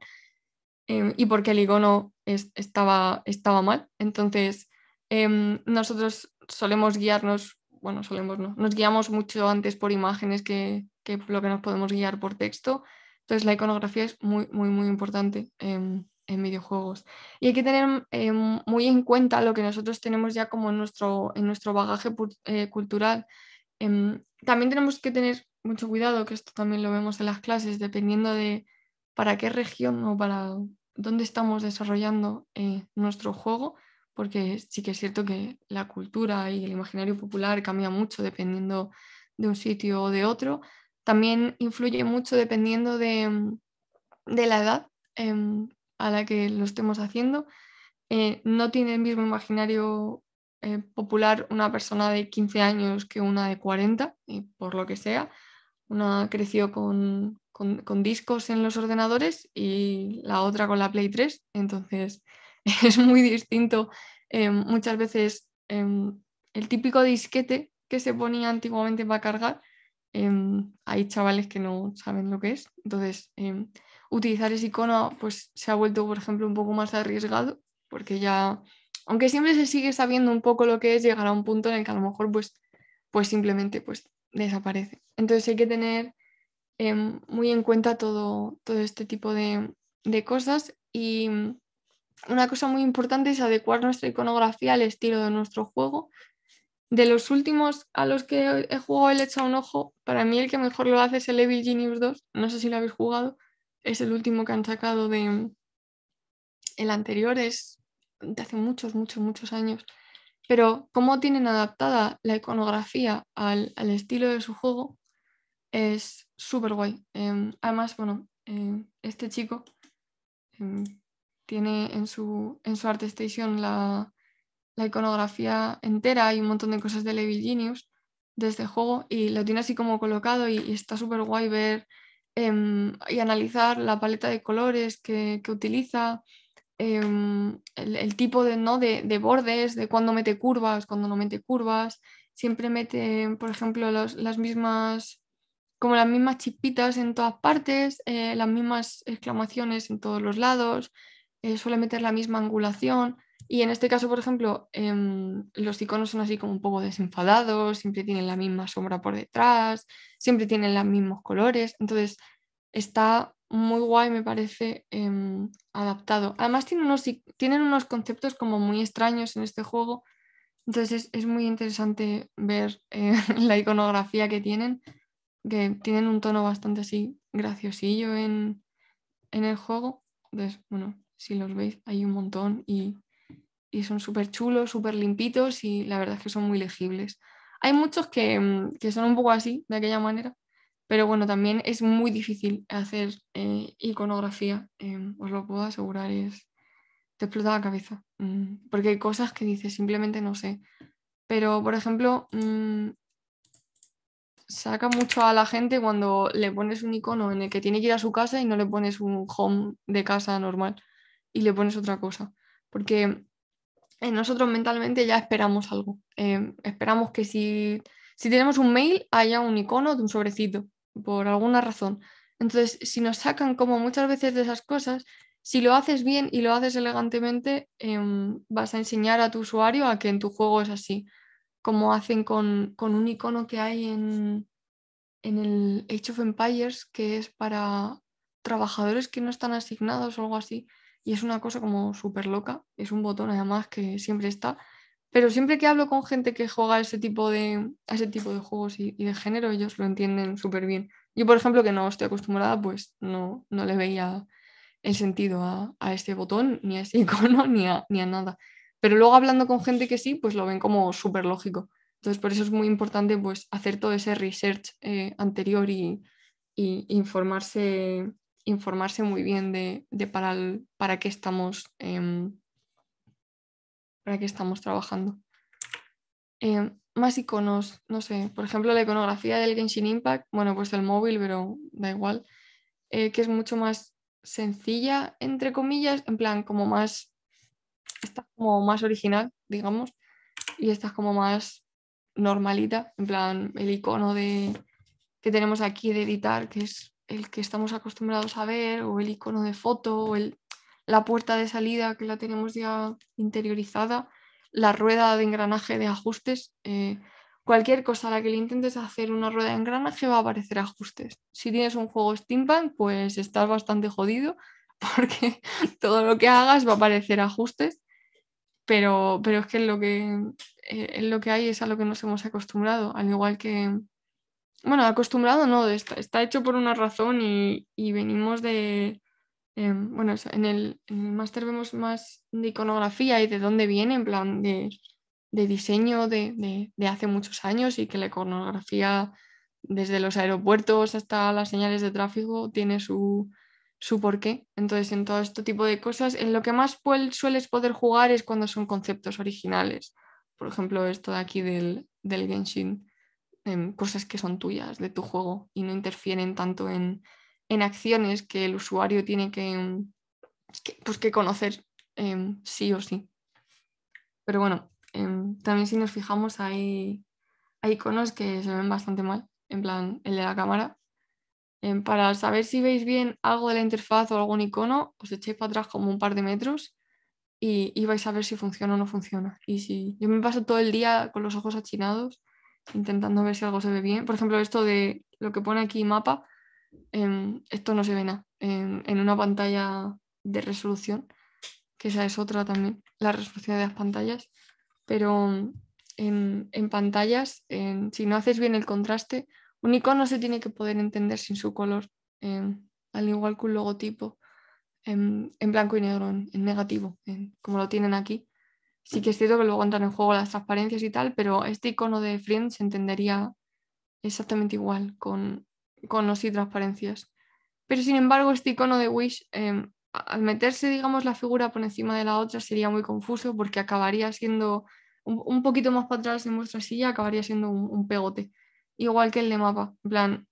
em, y porque el icono estaba, estaba mal. Entonces, em, nosotros solemos guiarnos bueno, solemos no, nos guiamos mucho antes por imágenes que, lo que nos podemos guiar por texto. Entonces la iconografía es muy, muy, muy importante en, videojuegos. Y hay que tener em, muy en cuenta lo que nosotros tenemos ya como en nuestro, en nuestro bagaje eh, cultural. También tenemos que tener mucho cuidado, que esto también lo vemos en las clases, dependiendo de para qué región o para dónde estamos desarrollando eh, nuestro juego porque sí que es cierto que la cultura y el imaginario popular cambia mucho dependiendo de un sitio o de otro. También influye mucho dependiendo de, mm, la edad em, a la que lo estemos haciendo. Eh, no tiene el mismo imaginario eh, popular una persona de 15 años que una de 40, y por lo que sea. Una creció con, con discos en los ordenadores y la otra con la Play 3. Entonces, es muy distinto em, muchas veces em, el típico disquete que se ponía antiguamente para cargar. Em, hay chavales que no saben lo que es. Entonces, utilizar ese icono pues, se ha vuelto, por ejemplo, un poco más arriesgado porque ya, aunque siempre se sigue sabiendo un poco lo que es, llegar a un punto en el que a lo mejor pues, pues simplemente pues, desaparece. Entonces hay que tener muy en cuenta todo, todo este tipo de, de cosas y una cosa muy importante es adecuar nuestra iconografía al estilo de nuestro juego. De los últimos a los que he jugado y le he echado un ojo, para mí el que mejor lo hace es el Evil Genius 2. No sé si lo habéis jugado. Es el último que han sacado de... El anterior es de hace muchos, muchos, muchos años. Pero cómo tienen adaptada la iconografía al, estilo de su juego es súper guay. Em, además, bueno, em, este chico em, tiene en su, en su la, la iconografía entera y un montón de cosas de Evil Genius. de este juego y lo tiene así como colocado y, está súper guay ver y analizar la paleta de colores que, utiliza, em, el, tipo de, ¿no? de, bordes, de cuándo mete curvas, cuando no mete curvas, siempre mete, por ejemplo, las mismas como las mismas chispitas en todas partes, eh, las mismas exclamaciones en todos los lados, eh, suele meter la misma angulación. Y en este caso, por ejemplo, em, los iconos son así como un poco desenfadados, siempre tienen la misma sombra por detrás, siempre tienen los mismos colores. Entonces, está muy guay, me parece, em, adaptado. Además, tienen unos, tienen unos conceptos como muy extraños en este juego. Entonces, es, muy interesante ver eh, la iconografía que tienen, que tienen un tono bastante así graciosillo en, en el juego. Entonces, bueno, si los veis, hay un montón y y son súper chulos, súper limpitos y la verdad es que son muy legibles. Hay muchos que, mm, que, son un poco así, de aquella manera, pero bueno, también es muy difícil hacer eh, iconografía, em, os lo puedo asegurar, es, te explota la cabeza, mm, porque hay cosas que dices, simplemente no sé. Pero, por ejemplo, mm, saca mucho a la gente cuando le pones un icono en el que tiene que ir a su casa y no le pones un home de casa normal y le pones otra cosa. Porque nosotros mentalmente ya esperamos algo. Em, esperamos que si, si tenemos un mail haya un icono de un sobrecito, por alguna razón. Entonces, si nos sacan como muchas veces de esas cosas, si lo haces bien y lo haces elegantemente, em, vas a enseñar a tu usuario a que en tu juego es así, como hacen con, con un icono que hay en, en el Age of Empires, que es para trabajadores que no están asignados o algo así, y es una cosa como súper loca, es un botón además que siempre está, pero siempre que hablo con gente que juega a ese tipo de, ese tipo de juegos y, de género, ellos lo entienden súper bien. Yo, por ejemplo, que no estoy acostumbrada, pues no, no le veía el sentido a, a este botón, ni a ese icono, ni a, ni a nada. Pero luego hablando con gente que sí, pues lo ven como súper lógico. Entonces, por eso es muy importante pues, hacer todo ese research eh, anterior y, y, informarse informarse muy bien de, para, para, qué estamos, em, para qué estamos trabajando. Em, más iconos, no sé, por ejemplo la iconografía del Genshin Impact, bueno, pues el móvil, pero da igual, eh, que es mucho más sencilla, entre comillas, en plan como más, está como más original, digamos, y esta es como más normalita, en plan el icono de, que tenemos aquí de editar, que es el que estamos acostumbrados a ver, o el icono de foto, o el, la puerta de salida que la tenemos ya interiorizada, la rueda de engranaje de ajustes. Eh, cualquier cosa a la que le intentes hacer una rueda de engranaje va a aparecer ajustes. Si tienes un juego steampunk, pues estás bastante jodido porque todo lo que hagas va a aparecer ajustes. Pero, pero es que lo que, eh, lo que hay es a lo que nos hemos acostumbrado, al igual que, bueno, acostumbrado no, está, hecho por una razón y, venimos de, em, bueno, en el, máster vemos más de iconografía y de dónde viene, en plan de, diseño de, hace muchos años y que la iconografía desde los aeropuertos hasta las señales de tráfico tiene su, su porqué. Entonces, en todo este tipo de cosas, en lo que más sueles poder jugar es cuando son conceptos originales. Por ejemplo, esto de aquí del, del Genshin cosas que son tuyas de tu juego y no interfieren tanto en, acciones que el usuario tiene que, pues que conocer em, sí o sí. Pero bueno, em, también si nos fijamos hay, hay iconos que se ven bastante mal, en plan el de la cámara. Em, para saber si veis bien algo de la interfaz o algún icono, os echéis para atrás como un par de metros y, y, vais a ver si funciona o no funciona. Y si yo me paso todo el día con los ojos achinados intentando ver si algo se ve bien. Por ejemplo, esto de lo que pone aquí mapa, em, esto no se ve nada en, una pantalla de resolución, que esa es otra también, la resolución de las pantallas, pero en, pantallas, si no haces bien el contraste, un icono se tiene que poder entender sin su color, em, al igual que un logotipo, en, blanco y negro, en, negativo, como lo tienen aquí. Sí que es cierto que luego entran en juego las transparencias y tal, pero este icono de Friends se entendería exactamente igual con, con los y transparencias. Pero sin embargo, este icono de Wish, em, al meterse, digamos, la figura por encima de la otra sería muy confuso porque acabaría siendo un, un poquito más para atrás en vuestra silla acabaría siendo un, un pegote. Igual que el de mapa. En plan,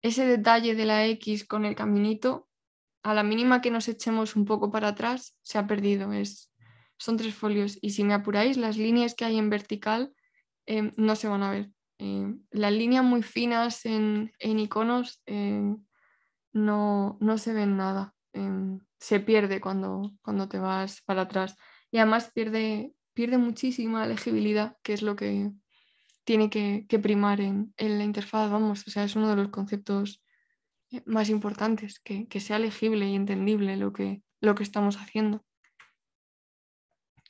ese detalle de la X con el caminito, a la mínima que nos echemos un poco para atrás, se ha perdido. Es, son tres folios. Y si me apuráis, las líneas que hay en vertical eh, no se van a ver. Eh, las líneas muy finas en, en iconos eh, no, no, se ven nada. se pierde cuando, cuando te vas para atrás. Y además pierde, pierde muchísima legibilidad, que es lo que tiene que, que primar en, en, la interfaz. Vamos, o sea, es uno de los conceptos más importantes, que, que sea legible y entendible lo que, lo que estamos haciendo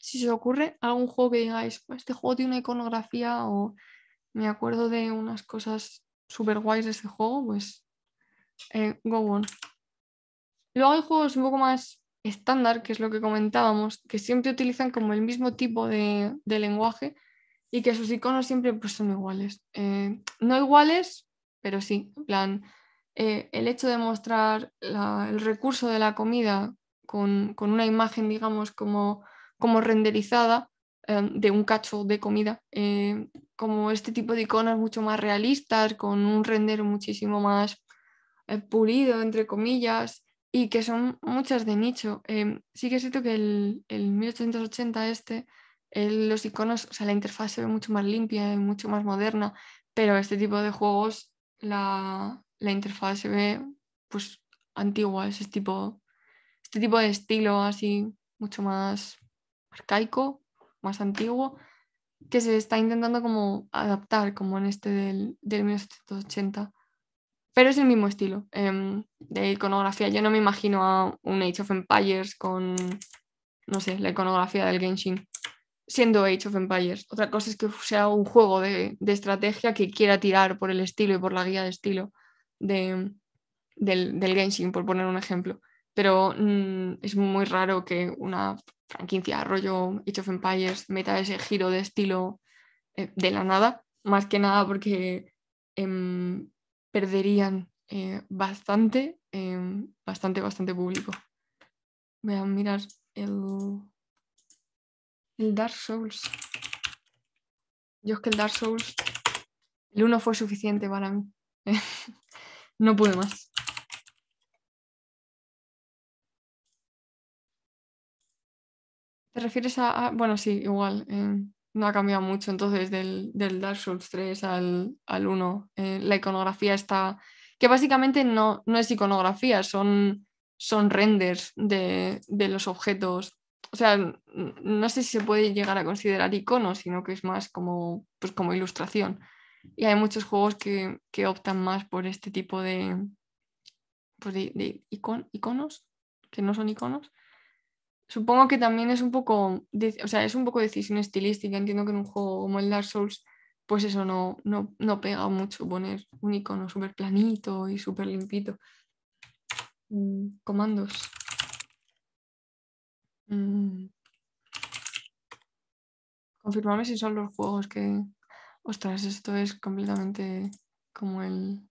si se os ocurre algún juego que digáis, pues este juego tiene una iconografía o me acuerdo de unas cosas super guays de este juego, pues eh, go on. Luego hay juegos un poco más estándar, que es lo que comentábamos, que siempre utilizan como el mismo tipo de lenguaje y que sus iconos siempre pues, son iguales. Eh, no iguales, pero sí, plan, eh, el hecho de mostrar el recurso de la comida con, con, una imagen, digamos, como, como renderizada eh, de un cacho de comida, como este tipo de iconos mucho más realistas, con un render muchísimo más pulido, entre comillas, y que son muchas de nicho. sí que es cierto que el, el 1880 este, los iconos, o sea, la interfaz se ve mucho más limpia y mucho más moderna, pero este tipo de juegos la, la interfaz se ve pues antigua, es este tipo, este tipo de estilo así mucho más arcaico, más antiguo, que se está intentando como adaptar, como en este del, del 1980. Pero es el mismo estilo eh, de iconografía. Yo no me imagino a un Age of Empires con, no sé, la iconografía del Genshin siendo Age of Empires. Otra cosa es que sea un juego de, de estrategia que quiera tirar por el estilo y por la guía de estilo de, del, del Genshin, por poner un ejemplo. Pero mm, es muy raro que una franquicia rollo Age of Empires meta ese giro de estilo eh, de la nada, más que nada porque eh, perderían eh, bastante, em, bastante, bastante público. Voy a mirar el, el Dark Souls. Yo es que el Dark Souls, el uno fue suficiente para mí. no pude más. ¿Te refieres a, bueno, sí, igual, eh, no ha cambiado mucho entonces del, del Dark Souls 3 al, al 1. Eh, la iconografía está, que básicamente no, no es iconografía, son, son renders de, de, los objetos. O sea, no sé si se puede llegar a considerar icono, sino que es más como, pues como ilustración. Y hay muchos juegos que, que optan más por este tipo de, pues de, de icon, iconos, que no son iconos Supongo que también es un poco, o sea, es un poco decisión estilística. Entiendo que en un juego como el Dark Souls, pues eso no, no, no pega mucho poner un icono súper planito y súper limpito. Mm, comandos. Mm. Confirmarme si son los juegos que. Ostras, esto es completamente como el.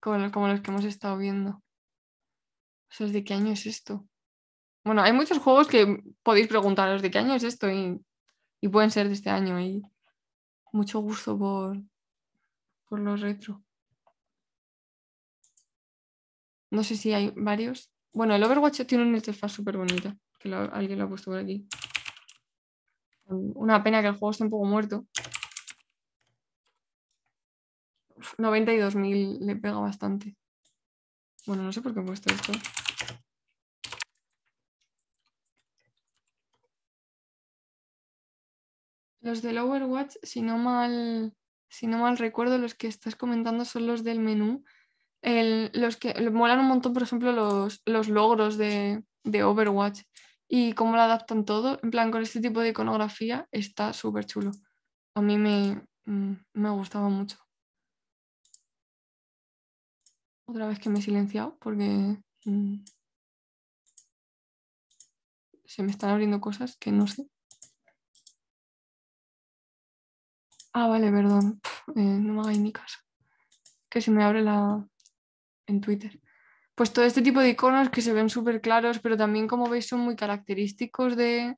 como, los que hemos estado viendo. O sea, ¿de qué año es esto? Bueno, hay muchos juegos que podéis preguntaros de qué año es esto y, pueden ser de este año y mucho gusto por, por los retro. No sé si hay varios. Bueno, el Overwatch tiene una interfaz súper bonita, que alguien lo ha puesto por aquí. Una pena que el juego esté un poco muerto. 92.000 le pega bastante. Bueno, no sé por qué he puesto esto. Los del Overwatch, si no mal, si no mal recuerdo, los que estás comentando son los del menú. Los que molan un montón, por ejemplo, los, los logros de, de, Overwatch y cómo lo adaptan todo. En plan, con este tipo de iconografía está súper chulo. A mí me, mm, me gustaba mucho. Otra vez que me he silenciado porque mm, se me están abriendo cosas que no sé. Ah, vale, perdón. Eh, no me hagáis ni caso. Que se me abre la en Twitter. Pues todo este tipo de iconos que se ven súper claros, pero también como veis son muy característicos de,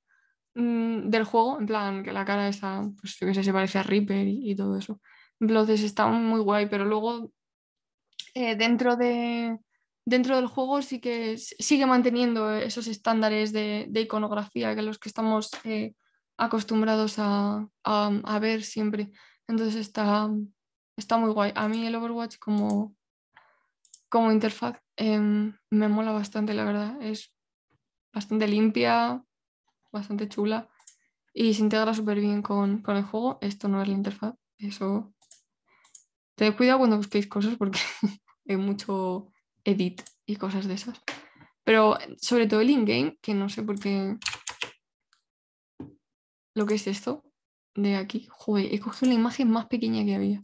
mm, del juego, en plan que la cara está, pues yo que sé, se parece a Reaper y, y todo eso. Entonces está muy guay, pero luego eh, dentro, de, dentro del juego sí que sigue manteniendo esos estándares de, de iconografía que los que estamos eh, acostumbrados a, a- a ver siempre. Entonces está, está muy guay. A mí el Overwatch como, como interfaz em, me mola bastante, la verdad. Es bastante limpia, bastante chula y se integra súper bien con, el juego. Esto no es la interfaz, eso. Tened cuidado cuando busquéis cosas porque hay mucho edit y cosas de esas. Pero sobre todo el in-game, que no sé por qué. Lo que es esto de aquí. Joder, he cogido la imagen más pequeña que había.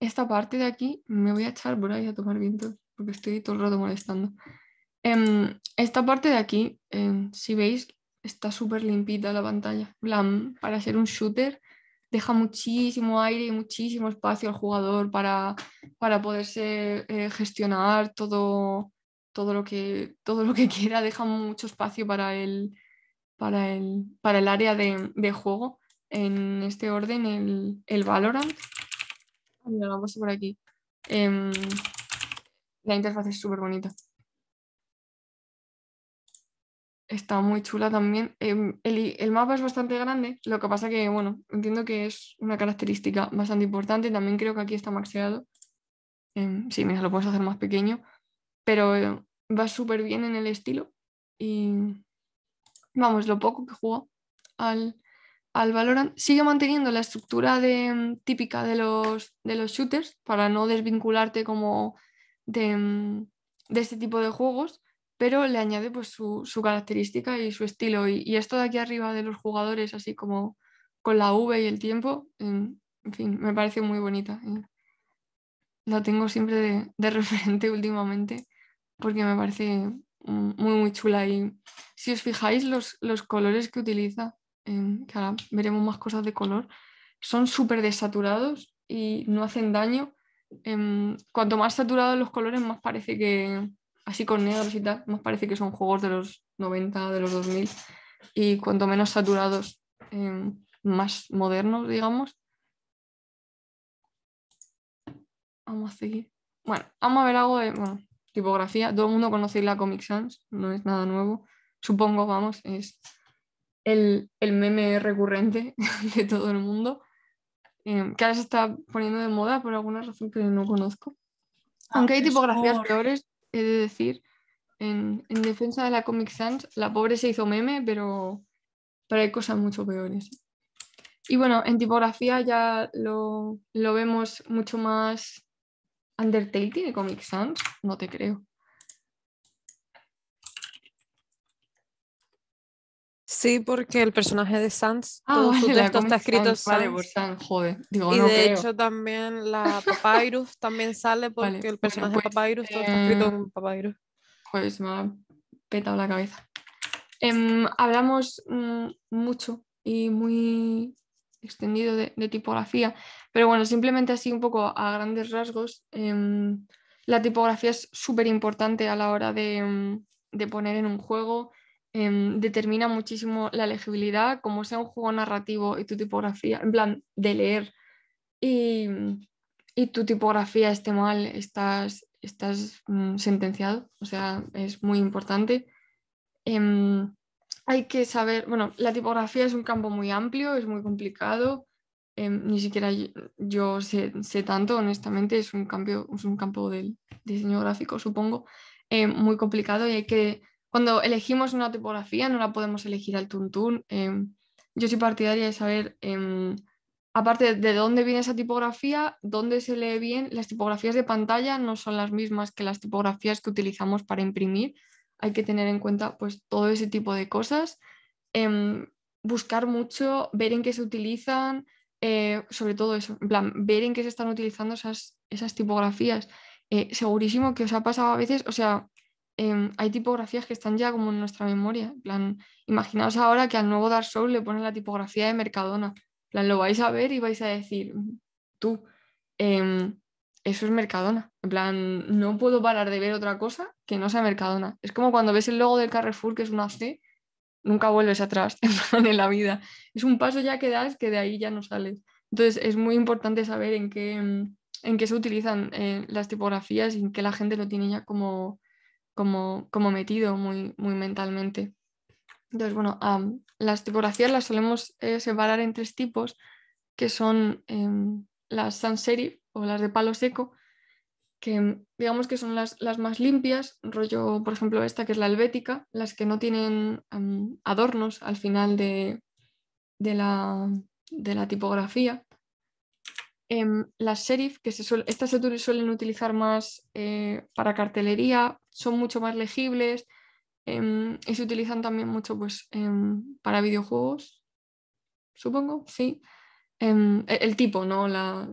Esta parte de aquí me voy a echar por ahí a tomar viento porque estoy todo el rato molestando. Em, esta parte de aquí, em, si veis, está súper limpita la pantalla. Para ser un shooter, deja muchísimo aire y muchísimo espacio al jugador para, para poderse eh, gestionar todo, todo, lo que, todo lo que quiera. Deja mucho espacio para el, para el, para el área de, de juego. En este orden, el, el Valorant. Mira, lo puesto por aquí. Em, la interfaz es súper bonita. Está muy chula también. Em, el, el mapa es bastante grande, lo que pasa que, bueno, entiendo que es una característica bastante importante. También creo que aquí está maxeado. Em, sí, mira, lo puedes hacer más pequeño, pero eh, va súper bien en el estilo. Y vamos, lo poco que juego al, al Valorant sigue manteniendo la estructura mm, típica de los, shooters para no desvincularte como de, mm, de este tipo de juegos, pero le añade pues su, característica y su estilo. Y, esto de aquí arriba de los jugadores, así como con la V y el tiempo, en, fin, me parece muy bonita. la tengo siempre de, de referente últimamente porque me parece mm, muy, muy chula. Y si os fijáis, los, los colores que utiliza, em, que ahora veremos más cosas de color, son súper desaturados y no hacen daño. Em, cuanto más saturados los colores, más parece que, así con negros y tal, más parece que son juegos de los 90, de los 2000. Y cuanto menos saturados, em, más modernos, digamos. Vamos a seguir. Bueno, vamos a ver algo de tipografía. Todo el mundo conoce la Comic Sans, no es nada nuevo. Supongo, vamos, es el, el meme recurrente de todo el mundo. eh, que ahora se está poniendo de moda por alguna razón que no conozco. Aunque hay tipografías peores, he de decir, en, en defensa de la Comic Sans, la pobre se hizo meme, pero, pero hay cosas mucho peores. Y bueno, en tipografía ya lo, lo vemos mucho más. Undertale tiene Comic Sans, no te creo. Sí, porque el personaje de Sans, Ah, todo su vale, texto está escrito en Sans, Vale, por Sans. Sans, joder. Digo, Y no de creo. hecho también la Papyrus también sale porque Vale, el bueno, personaje pues, de Papyrus todo está escrito eh, en Papyrus. Pues me ha petado la cabeza. Em, hablamos mm, mucho y muy extendido de, de tipografía, pero bueno, simplemente así un poco a grandes rasgos, em, la tipografía es súper importante a la hora de, em, de poner en un juego, em, determina muchísimo la legibilidad, como sea un juego narrativo y tu tipografía, en plan de leer y, y tu tipografía esté mal, estás, estás mm, sentenciado, o sea, es muy importante. Em, hay que saber, bueno, la tipografía es un campo muy amplio, es muy complicado, em, ni siquiera yo, sé, sé tanto, honestamente, es un, cambio, es un campo del diseño gráfico, supongo, muy complicado y hay que, cuando elegimos una tipografía no la podemos elegir al tuntún. em, yo soy partidaria de saber, em, aparte de dónde viene esa tipografía, dónde se lee bien, las tipografías de pantalla no son las mismas que las tipografías que utilizamos para imprimir hay que tener en cuenta pues todo ese tipo de cosas, em, buscar mucho, ver en qué se utilizan, eh, sobre todo eso, ver en qué se están utilizando esas, esas tipografías. Eh, segurísimo que os ha pasado a veces, o sea, em, hay tipografías que están ya como en nuestra memoria, imaginaos ahora que al nuevo Dark Souls le ponen la tipografía de Mercadona, plan, lo vais a ver y vais a decir, tú, em, eso es Mercadona. En plan, no puedo parar de ver otra cosa que no sea Mercadona. Es como cuando ves el logo del Carrefour, que es una C, nunca vuelves atrás en la vida. Es un paso ya que das que de ahí ya no sales. Entonces es muy importante saber en qué, en qué se utilizan eh, las tipografías y en qué la gente lo tiene ya como, como, como metido muy, muy mentalmente. Entonces, bueno, las tipografías las solemos eh, separar en tres tipos, que son em, las sans serif o las de palo seco, que digamos que son las, las, más limpias, rollo, por ejemplo, esta que es la helvética, las que no tienen adornos al final de, de, la, de la, tipografía. Em, las serif, que se estas se suelen utilizar más eh, para cartelería, son mucho más legibles em, y se utilizan también mucho pues, em, para videojuegos, supongo, sí. E, el tipo, no la,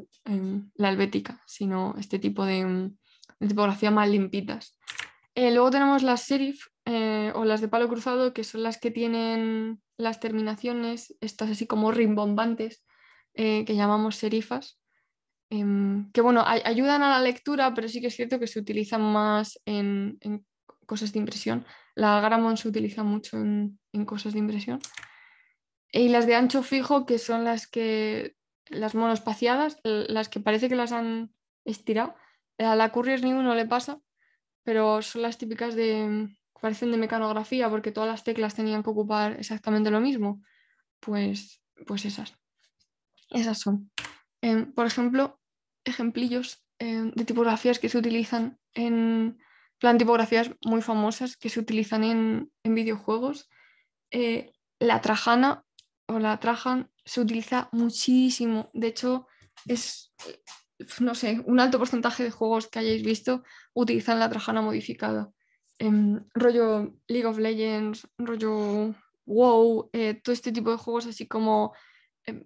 la helvética, sino este tipo de, em, tipografía más limpitas. Eh, luego tenemos las serif eh, o las de palo cruzado, que son las que tienen las terminaciones, estas así como rimbombantes, que llamamos serifas, que bueno, ayudan a la lectura, pero sí que es cierto que se utilizan más en, cosas de impresión. La Gramon se utiliza mucho en cosas de impresión. Y las de ancho fijo, que son las que, las monospaciadas, las que parece que las han estirado. A la Courier New no le pasa, pero son las típicas de, parecen de mecanografía, porque todas las teclas tenían que ocupar exactamente lo mismo. Pues, pues esas. Esas son. Em, por ejemplo, ejemplillos em, de tipografías que se utilizan en plan tipografías muy famosas que se utilizan en, videojuegos. Eh, la Trajana o la Trajan se utiliza muchísimo. De hecho, es, no sé, un alto porcentaje de juegos que hayáis visto utilizan la Trajana modificada. Em, rollo League of Legends, rollo WoW, eh, todo este tipo de juegos así como em,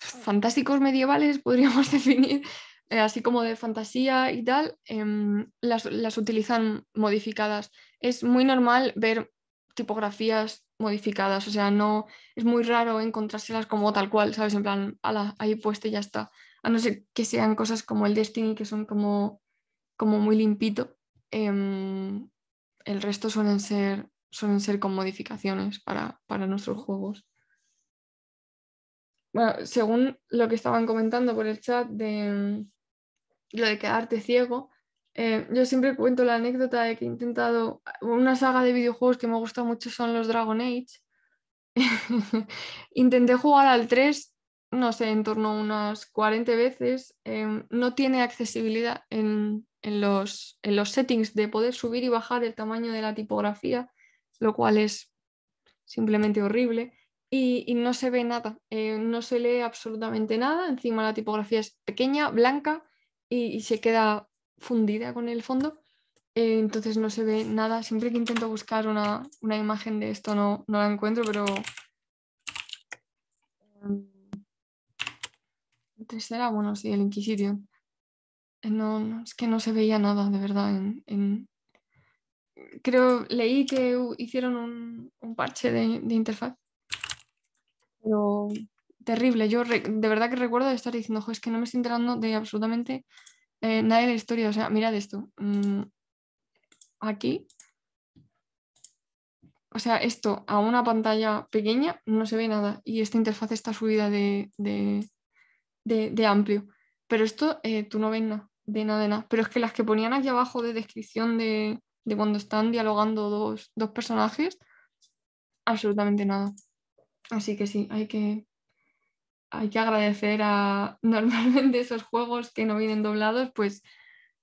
fantásticos medievales, podríamos definir, eh, así como de fantasía y tal, em, las, las utilizan modificadas. Es muy normal ver tipografías modificadas, o sea, no es muy raro encontrárselas como tal cual, ¿sabes? En plan, ahí puesto y ya está. A no ser que sean cosas como el Destiny, que son como, como muy limpito. Em, el resto suelen ser, suelen ser con modificaciones para, para nuestros juegos. Bueno, según lo que estaban comentando por el chat de lo de quedarte ciego, eh, yo siempre cuento la anécdota de que he intentado una saga de videojuegos que me gusta mucho son los Dragon Age. Intenté jugar al 3, no sé, en torno a unas 40 veces. Em, no tiene accesibilidad en, los, en los settings de poder subir y bajar el tamaño de la tipografía, lo cual es simplemente horrible. Y, no se ve nada, eh, no se lee absolutamente nada. Encima la tipografía es pequeña, blanca y se queda fundida con el fondo, eh, entonces no se ve nada. Siempre que intento buscar una, imagen de esto no, no, la encuentro, pero... Entonces era, bueno, sí, el Inquisition. Eh, no, es que no se veía nada, de verdad. En, Creo, leí que hicieron un, parche de, interfaz. Pero terrible. Yo de verdad que recuerdo de estar diciendo, es que no me estoy enterando de absolutamente eh, nada de la historia, o sea, mirad esto. Mm, aquí. O sea, esto a una pantalla pequeña no se ve nada y esta interfaz está subida de, de, amplio. Pero esto eh, tú no ves nada, de nada de nada. Pero es que las que ponían aquí abajo de descripción de, cuando están dialogando dos, dos personajes, absolutamente nada. Así que sí, hay que, hay que agradecer a normalmente esos juegos que no vienen doblados, pues,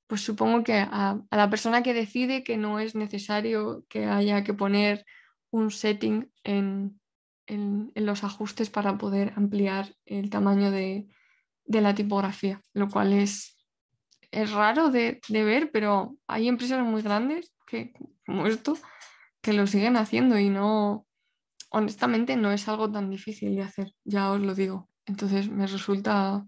pues supongo que a, la persona que decide que no es necesario que haya que poner un setting en, los ajustes para poder ampliar el tamaño de, la tipografía, lo cual es, es raro de, de, ver, pero hay empresas muy grandes que, como esto que lo siguen haciendo y no, honestamente no es algo tan difícil de hacer, ya os lo digo. Entonces me resulta...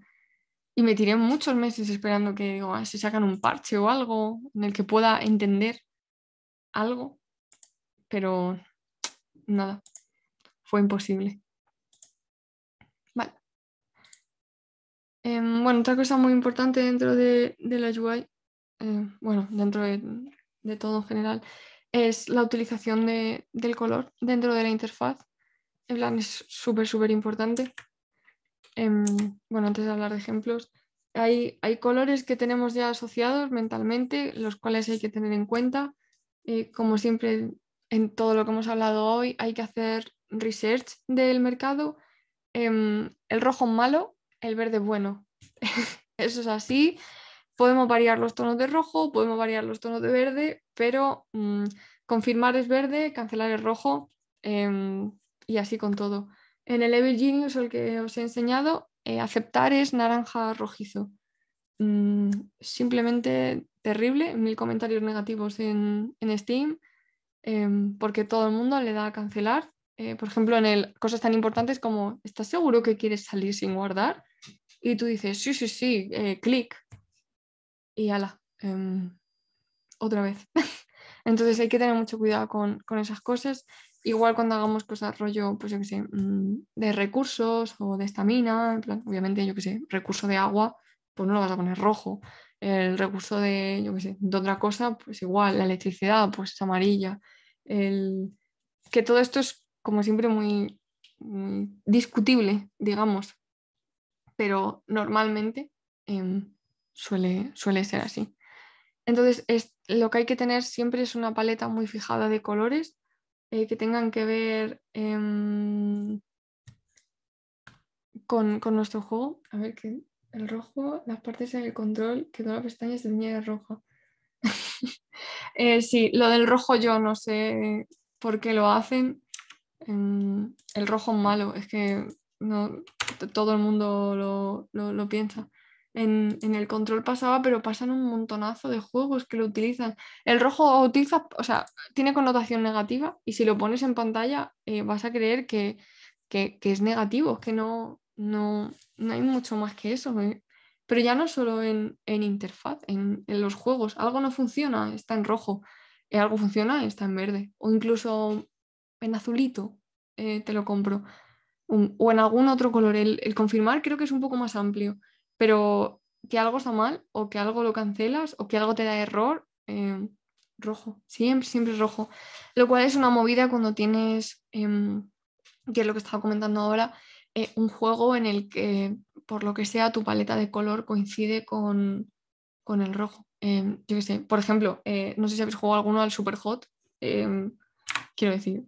Y me tiré muchos meses esperando que ah, se sacan un parche o algo en el que pueda entender algo, pero nada, fue imposible. Vale. Em, bueno, otra cosa muy importante dentro de, la UI, eh, bueno, dentro de, todo en general, es la utilización del color dentro de la interfaz. En plan, es súper, súper importante. Em, bueno, antes de hablar de ejemplos, hay, colores que tenemos ya asociados mentalmente, los cuales hay que tener en cuenta. Como siempre, en todo lo que hemos hablado hoy, hay que hacer research del mercado. Em, el rojo malo, el verde bueno. Eso es así. Podemos variar los tonos de rojo, podemos variar los tonos de verde, pero mm, confirmar es verde, cancelar es rojo em, y así con todo. En el Evil Genius, el que os he enseñado, eh, aceptar es naranja rojizo. Mm, simplemente terrible, mil comentarios negativos en, Steam, em, porque todo el mundo le da a cancelar. Eh, por ejemplo, en el cosas tan importantes como ¿estás seguro que quieres salir sin guardar? Y tú dices, sí, sí, sí, eh, clic. Y ala, em, otra vez. Entonces hay que tener mucho cuidado con, esas cosas. Igual cuando hagamos cosas rollo, pues yo qué sé, mm, de recursos o de estamina, obviamente yo qué sé, recurso de agua, pues no lo vas a poner rojo. El recurso de, yo qué sé, de otra cosa, pues igual, la electricidad, pues es amarilla. El... Que todo esto es como siempre muy discutible, digamos, pero normalmente em, suele, suele ser así. Entonces, es, lo que hay que tener siempre es una paleta muy fijada de colores eh, que tengan que ver em, con, nuestro juego. A ver, que el rojo, las partes del control, que toda la pestaña se teñía de rojo. Eh, sí, lo del rojo yo no sé por qué lo hacen. Em, el rojo es malo, es que no, todo el mundo lo, piensa. En, el control pasaba, pero pasan un montonazo de juegos que lo utilizan. El rojo utiliza, o sea, tiene connotación negativa y si lo pones en pantalla eh, vas a creer que, es negativo, que no, no, hay mucho más que eso. Eh. Pero ya no solo en, interfaz, en, los juegos. Algo no funciona, está en rojo. Eh, algo funciona, está en verde. O incluso en azulito, te lo compro o en algún otro color. El, confirmar creo que es un poco más amplio, pero que algo está mal o que algo lo cancelas o que algo te da error, em, rojo, siempre, siempre rojo. Lo cual es una movida cuando tienes, em, que es lo que estaba comentando ahora, eh, un juego en el que por lo que sea tu paleta de color coincide con, el rojo. Em, yo qué sé, por ejemplo, eh, no sé si habéis jugado alguno al Super Hot. quiero decir,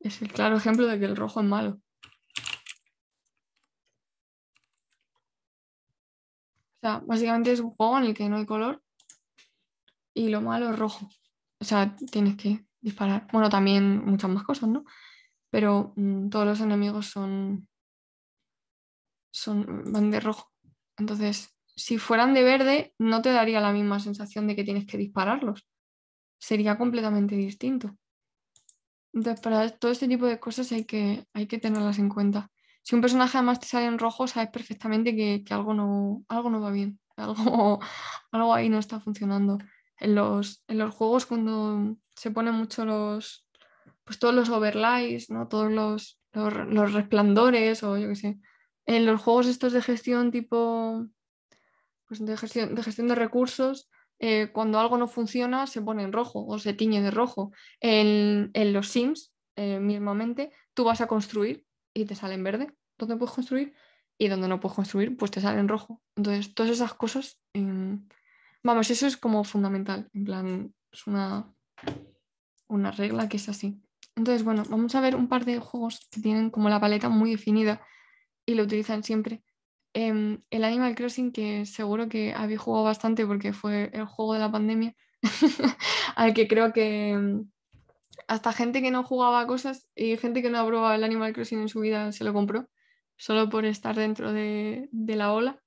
es el claro ejemplo de que el rojo es malo. Sea, básicamente es un juego en el que no hay color y lo malo es rojo. O sea, tienes que disparar. Bueno, también muchas más cosas, ¿no? Pero mm, todos los enemigos son, son van de rojo. Entonces, si fueran de verde, no te daría la misma sensación de que tienes que dispararlos. Sería completamente distinto. Entonces, para todo este tipo de cosas hay que, hay que tenerlas en cuenta si un personaje además te sale en rojo, sabes perfectamente que, algo, no, algo no va bien, algo, algo ahí no está funcionando. En los, en los juegos cuando se ponen mucho los, pues todos los overlays, ¿no? todos los, los, resplandores o yo qué sé. En los juegos estos de gestión tipo, pues de gestión de, gestión de recursos, eh, cuando algo no funciona se pone en rojo o se tiñe de rojo. En, los Sims, eh, mismamente, tú vas a construir y te sale en verde donde puedes construir y donde no puedes construir pues te sale en rojo. Entonces, todas esas cosas, em, vamos, eso es como fundamental, en plan, es una, una regla que es así. Entonces, bueno, vamos a ver un par de juegos que tienen como la paleta muy definida y lo utilizan siempre. Em, el Animal Crossing, que seguro que habéis jugado bastante porque fue el juego de la pandemia, al que creo que, em, hasta gente que no jugaba cosas y gente que no ha el Animal Crossing en su vida se lo compró, solo por estar dentro de, la ola.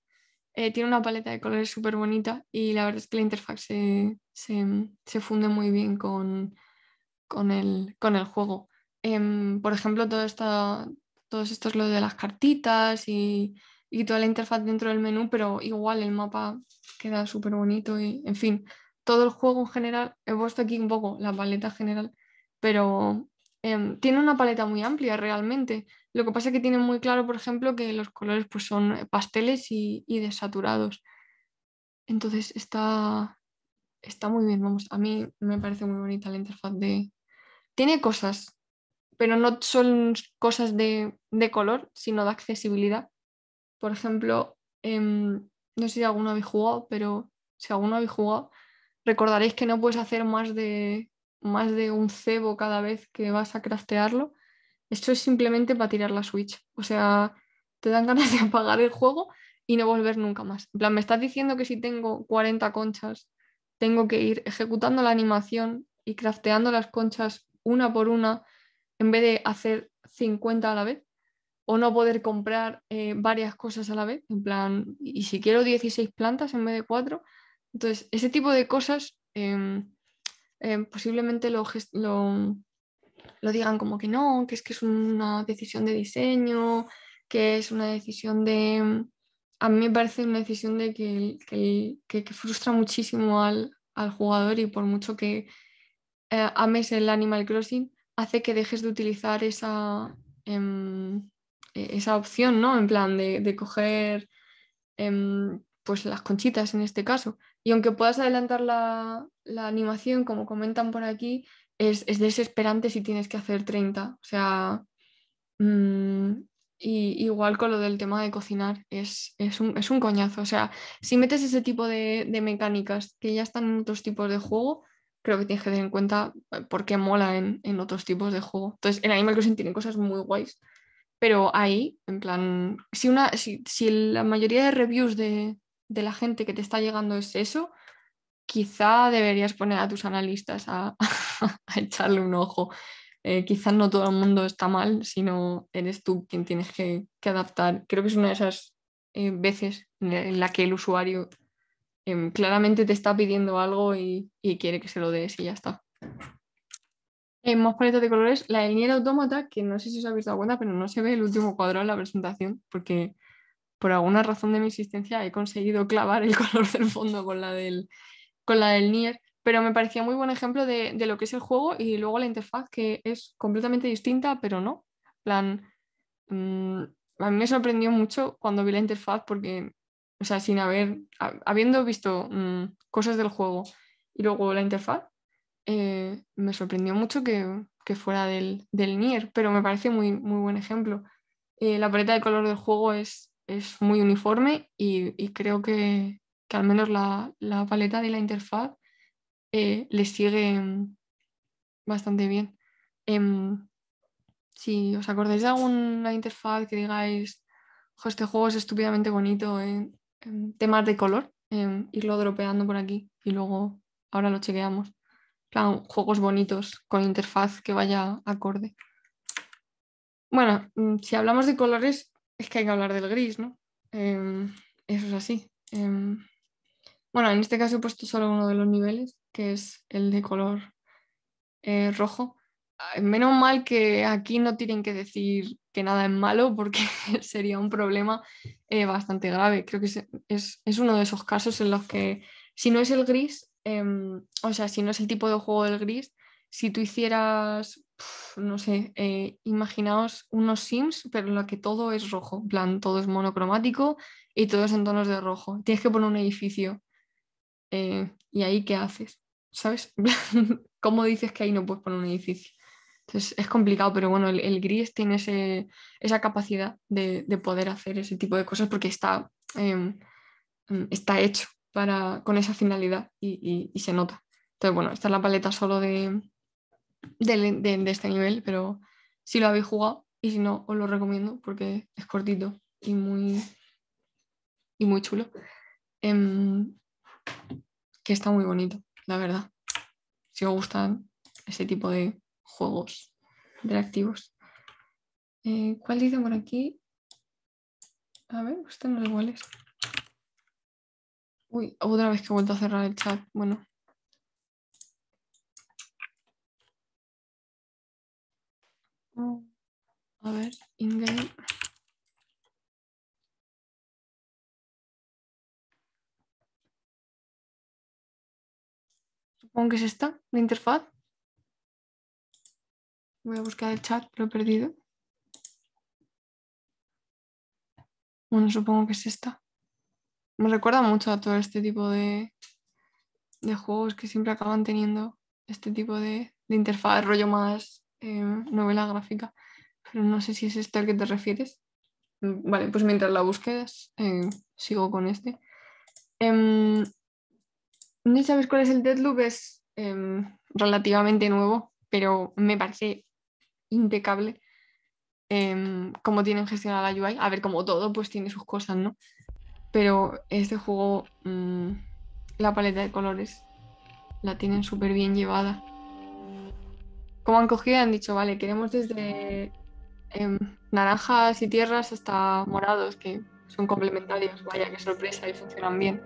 Eh, tiene una paleta de colores súper bonita y la verdad es que la interfaz se, funde muy bien con, con, el, juego. Em, por ejemplo, todo esto, todos estos lo de las cartitas y, y, toda la interfaz dentro del menú, pero igual el mapa queda súper bonito y, en fin, todo el juego en general, he puesto aquí un poco la paleta general pero em, tiene una paleta muy amplia realmente. Lo que pasa es que tiene muy claro, por ejemplo, que los colores pues, son pasteles y, y desaturados. Entonces está, está muy bien, vamos. A mí me parece muy bonita la interfaz de... Tiene cosas, pero no son cosas de, de color, sino de accesibilidad. Por ejemplo, em, no sé si alguno habéis jugado, pero si alguno habéis jugado, recordaréis que no puedes hacer más de, más de un cebo cada vez que vas a craftearlo. Esto es simplemente para tirar la Switch. O sea, te dan ganas de apagar el juego y no volver nunca más. En plan, me estás diciendo que si tengo 40 conchas, tengo que ir ejecutando la animación y crafteando las conchas una por una en vez de hacer 50 a la vez o no poder comprar eh, varias cosas a la vez, en plan, y si quiero 16 plantas en vez de 4. Entonces, ese tipo de cosas em, em, posiblemente lo, lo, digan como que no, que es que es una decisión de diseño, que es una decisión de... A mí me parece una decisión de que, que, que, frustra muchísimo al, al, jugador y por mucho que eh, ames el Animal Crossing, hace que dejes de utilizar esa... Em, e-, esa opción, ¿no? En plan de, coger em, pues las conchitas en este caso. Y aunque puedas adelantar la, animación, como comentan por aquí, es, desesperante si tienes que hacer 30. O sea, mm, y, igual con lo del tema de cocinar, es, un, coñazo. O sea, si metes ese tipo de, mecánicas que ya están en otros tipos de juego, creo que tienes que tener en cuenta eh, por qué mola en, en otros tipos de juego. Entonces, en Animal Crossing tiene cosas muy guays pero ahí, en plan, si, una, si, la mayoría de reviews de, la gente que te está llegando es eso, quizá deberías poner a tus analistas a, echarle un ojo. Eh, quizás no todo el mundo está mal, sino eres tú quien tienes que, adaptar. Creo que es una de esas eh, veces en la que el usuario em, claramente te está pidiendo algo y, y quiere que se lo des y ya está. En más paletas de colores, la del Nier Automata, que no sé si os habéis dado cuenta, pero no se ve el último cuadro en la presentación, porque por alguna razón de mi existencia he conseguido clavar el color del fondo con la del, con la del Nier, pero me parecía muy buen ejemplo de, lo que es el juego y luego la interfaz, que es completamente distinta, pero no. plan, mm, a mí me sorprendió mucho cuando vi la interfaz, porque, o sea, sin haber, habiendo visto mm, cosas del juego y luego la interfaz, eh, me sorprendió mucho que, fuera del, del, Nier, pero me parece muy, muy buen ejemplo. Eh, la paleta de color del juego es, es muy uniforme y, creo que, al menos la, paleta de la interfaz eh, le sigue bastante bien. Em, si os acordáis de alguna interfaz que digáis, este juego es estúpidamente bonito en, temas de color, em, irlo dropeando por aquí y luego ahora lo chequeamos juegos bonitos con interfaz que vaya acorde. Bueno, mm, si hablamos de colores, es que hay que hablar del gris, ¿no? Em, eso es así. Em, bueno, en este caso he puesto solo uno de los niveles, que es el de color eh, rojo. Menos mal que aquí no tienen que decir que nada es malo porque sería un problema eh, bastante grave. Creo que es, es, uno de esos casos en los que si no es el gris, Em, o sea, si no es el tipo de juego del gris, si tú hicieras, no sé, eh, imaginaos unos Sims, pero en los que todo es rojo, en plan, todo es monocromático y todo es en tonos de rojo. Tienes que poner un edificio. Eh, ¿Y ahí qué haces? ¿Sabes? ¿Cómo dices que ahí no puedes poner un edificio? Entonces es complicado, pero bueno, el, gris tiene esa capacidad de, poder hacer ese tipo de cosas porque está, em, está hecho con esa finalidad y, se nota. Entonces, bueno, esta es la paleta solo de, de, este nivel, pero si lo habéis jugado y si no, os lo recomiendo porque es cortito y muy, y muy chulo. Em, que está muy bonito, la verdad. Si os gustan ese tipo de juegos interactivos. Eh, ¿Cuál dice por aquí? A ver, usted no es. Uy, otra vez que he vuelto a cerrar el chat. Bueno. A ver, in-game. Supongo que es esta, la interfaz. Voy a buscar el chat, lo he perdido. Bueno, supongo que es esta. Me recuerda mucho a todo este tipo de, de juegos que siempre acaban teniendo este tipo de, interfaz, rollo más eh, novela gráfica. Pero no sé si es este al que te refieres. Mm, Vale, pues mientras la busques, eh, sigo con este. Em, no sabes cuál es el Deadloop, es em, relativamente nuevo, pero me parece impecable em, cómo tienen gestionada la UI. A ver, como todo, pues tiene sus cosas, ¿no? Pero este juego, mm, la paleta de colores la tienen súper bien llevada. Como han cogido han dicho, vale, queremos desde em, naranjas y tierras hasta morados, que son complementarios, vaya, qué sorpresa y funcionan bien.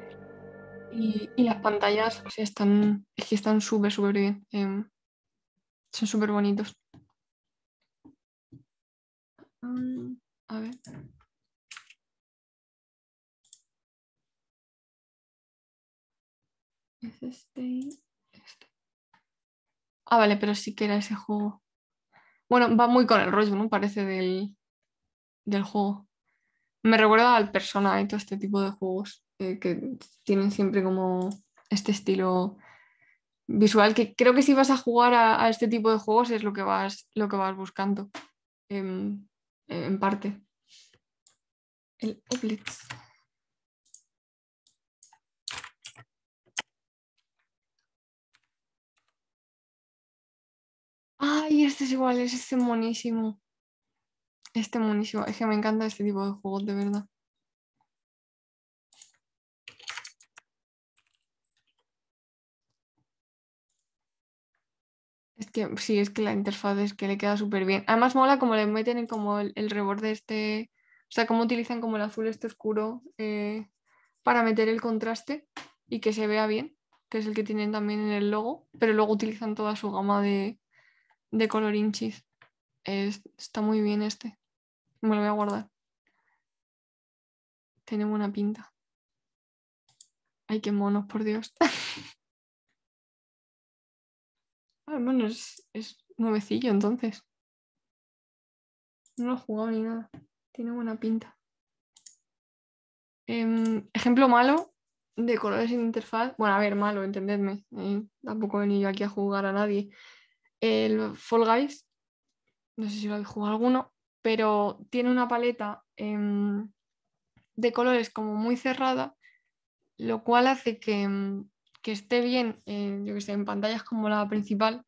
Y, y las pantallas, están, es que están súper, súper bien. em, son súper bonitos. A ver. Es este este. Ah, vale, pero sí que era ese juego. Bueno, va muy con el rollo, ¿no? Parece del, del juego. Me recuerda al Persona y todo este tipo de juegos eh, que tienen siempre como este estilo visual que creo que si vas a jugar a, este tipo de juegos es lo que vas, lo que vas buscando em, en parte. El Oblitz. Ay, este es igual, es este monísimo. Este monísimo. Es que me encanta este tipo de juegos, de verdad. Es que sí, es que la interfaz es que le queda súper bien. Además mola como le meten en como el, el reborde este, o sea, cómo utilizan como el azul este oscuro eh, para meter el contraste y que se vea bien, que es el que tienen también en el logo, pero luego utilizan toda su gama de, de colorinchis. Es- está muy bien este. Me lo voy a guardar. Tiene buena pinta. Ay, qué monos, por Dios. Bueno, es, es nuevecillo entonces. No lo he jugado ni nada. Tiene buena pinta. Em, ejemplo malo de colores sin interfaz. Bueno, a ver, malo, entendedme. eh, tampoco he venido aquí a jugar a nadie. El Fall Guys, no sé si lo habéis jugado alguno, pero tiene una paleta em, de colores como muy cerrada, lo cual hace que, em, que esté bien, eh, yo que sé, en pantallas como la principal,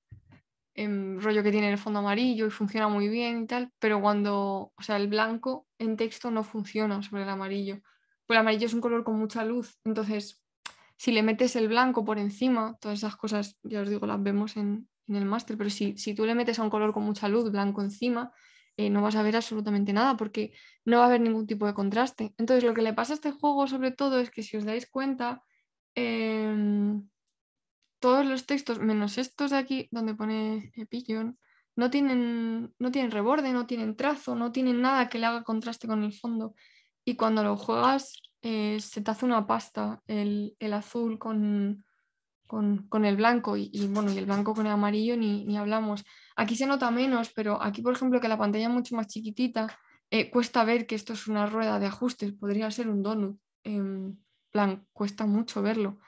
em, rollo que tiene el fondo amarillo y funciona muy bien y tal, pero cuando, o sea, el blanco en texto no funciona sobre el amarillo. Pues el amarillo es un color con mucha luz, entonces si le metes el blanco por encima, todas esas cosas, ya os digo, las vemos en, en el máster, pero si, si tú le metes a un color con mucha luz blanco encima, eh, no vas a ver absolutamente nada porque no va a haber ningún tipo de contraste. Entonces lo que le pasa a este juego sobre todo es que si os dais cuenta, em, todos los textos, menos estos de aquí, donde pone Pigeon, no tienen, no tienen reborde, no tienen trazo, no tienen nada que le haga contraste con el fondo. Y cuando lo juegas, eh, se te hace una pasta el, el azul con, con, el blanco y, bueno, y el blanco con el amarillo ni, ni hablamos. Aquí se nota menos, pero aquí, por ejemplo, que la pantalla es mucho más chiquitita, eh, cuesta ver que esto es una rueda de ajustes, podría ser un donut. En plan, cuesta mucho verlo.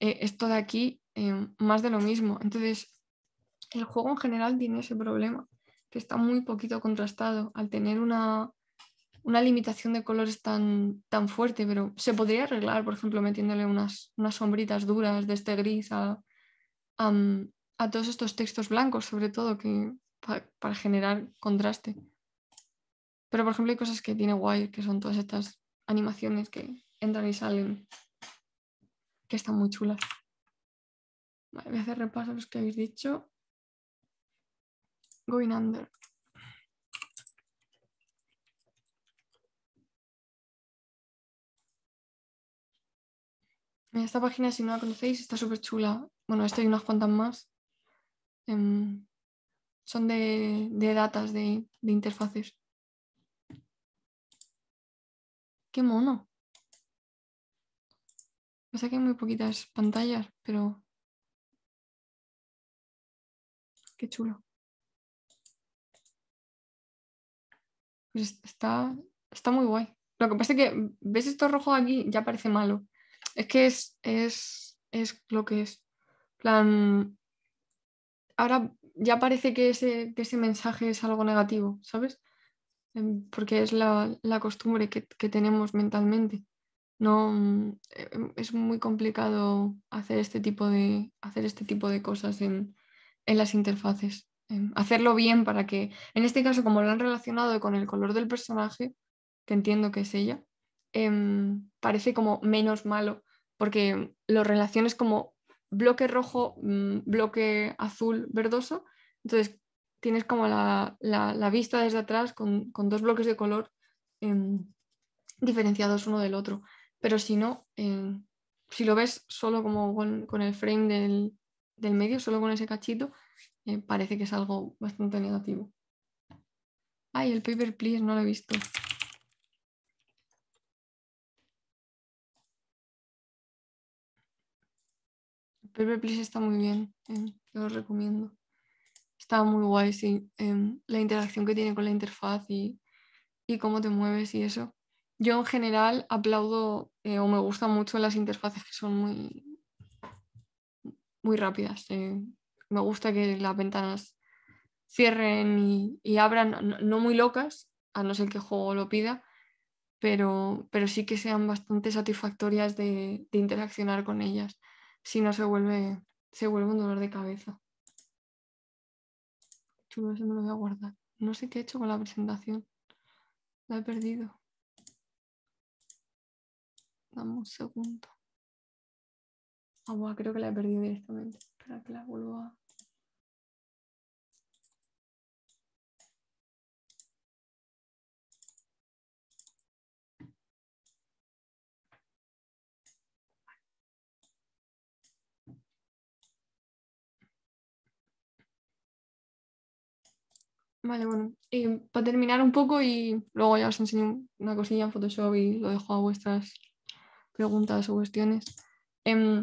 Eh, esto de aquí, eh, más de lo mismo. Entonces, el juego en general tiene ese problema, que está muy poquito contrastado al tener una, una limitación de colores tan, tan fuerte, pero se podría arreglar, por ejemplo, metiéndole unas, unas sombritas duras de este gris a, a, a todos estos textos blancos, sobre todo, que, pa- para generar contraste. Pero, por ejemplo, hay cosas que tiene Wire, que son todas estas animaciones que entran y salen, que están muy chulas. Voy a hacer repaso a los que habéis dicho. Going Under. Esta página, si no la conocéis, está súper chula. Bueno, esto y unas cuantas más. Em, son de, de datas de, de interfaces. Qué mono. Pasa que hay muy poquitas pantallas, pero. Qué chulo. Pues está, está muy guay. Lo que pasa es que ves esto rojo aquí, ya parece malo. Es que es, es, es lo que es. plan, ahora ya parece que ese, que ese mensaje es algo negativo, ¿sabes? Em, Porque es la, la costumbre que, que tenemos mentalmente. No, mm, em, es muy complicado hacer este tipo de, hacer este tipo de cosas en, en las interfaces. Em, Hacerlo bien para que, en este caso, como lo han relacionado con el color del personaje, que entiendo que es ella, em, parece como menos malo, porque lo relaciones como bloque rojo, mm, bloque azul verdoso, entonces tienes como la, la- vista desde atrás con, con dos bloques de color em, diferenciados uno del otro. Pero si no, em, si lo ves solo como con, con el frame del, del medio, solo con ese cachito, eh, parece que es algo bastante negativo. Ay, el paper please no lo he visto. Paper please está muy bien, em, lo recomiendo. Está muy guay, sí. em, la interacción que tiene con la interfaz y, cómo te mueves y eso. Yo en general aplaudo eh, o me gustan mucho las interfaces que son muy, muy rápidas. eh, Me gusta que las ventanas cierren y, abran, no, muy locas, a no ser que el juego lo pida, pero, pero sí que sean bastante satisfactorias de interaccionar con ellas. Si no se vuelve, se vuelve un dolor de cabeza. Chulo, eso me lo voy a guardar. No sé qué he hecho con la presentación. La he perdido. Dame un segundo. Ah, buah, creo que la he perdido directamente. Espera que la vuelvo a. Vale, bueno. Y para terminar un poco y luego ya os enseño una cosilla en Photoshop y lo dejo a vuestras preguntas o cuestiones. Em,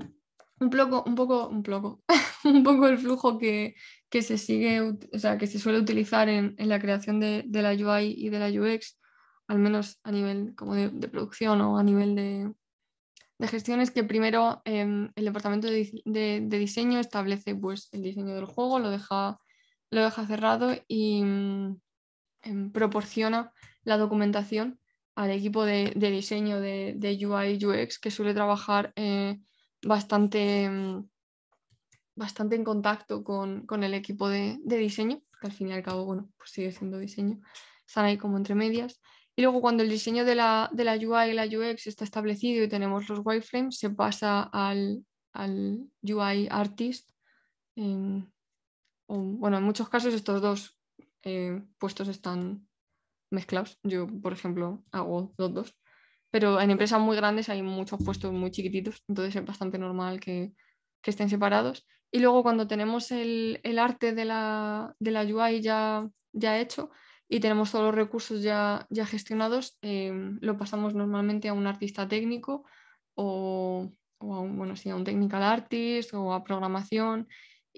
un poco, un poco, un poco, un poco el flujo que, que se sigue, o sea, que se suele utilizar en, en la creación de, de la UI y de la UX, al menos a nivel como de, de producción o a nivel de, de gestión, es que primero em, el departamento de diseño establece pues, el diseño del juego, lo deja, lo deja cerrado y mm, em, proporciona la documentación al equipo de, diseño de, de UI UX que suele trabajar eh, bastante, mm, bastante en contacto con, con el equipo de, diseño, que al fin y al cabo, bueno, pues sigue siendo diseño, están ahí como entre medias. Y luego cuando el diseño de la, de la UI y la UX está establecido y tenemos los wireframes, se pasa al, al UI artist. en- o, bueno, en muchos casos estos dos eh, puestos están mezclados. Yo, por ejemplo, hago los dos. Pero en empresas muy grandes hay muchos puestos muy chiquititos, entonces es bastante normal que, que estén separados. Y luego cuando tenemos el, el arte de la, de la UI ya, ya hecho y tenemos todos los recursos ya, ya gestionados, eh, lo pasamos normalmente a un artista técnico o, o a un, bueno, sí, a un technical artist o a programación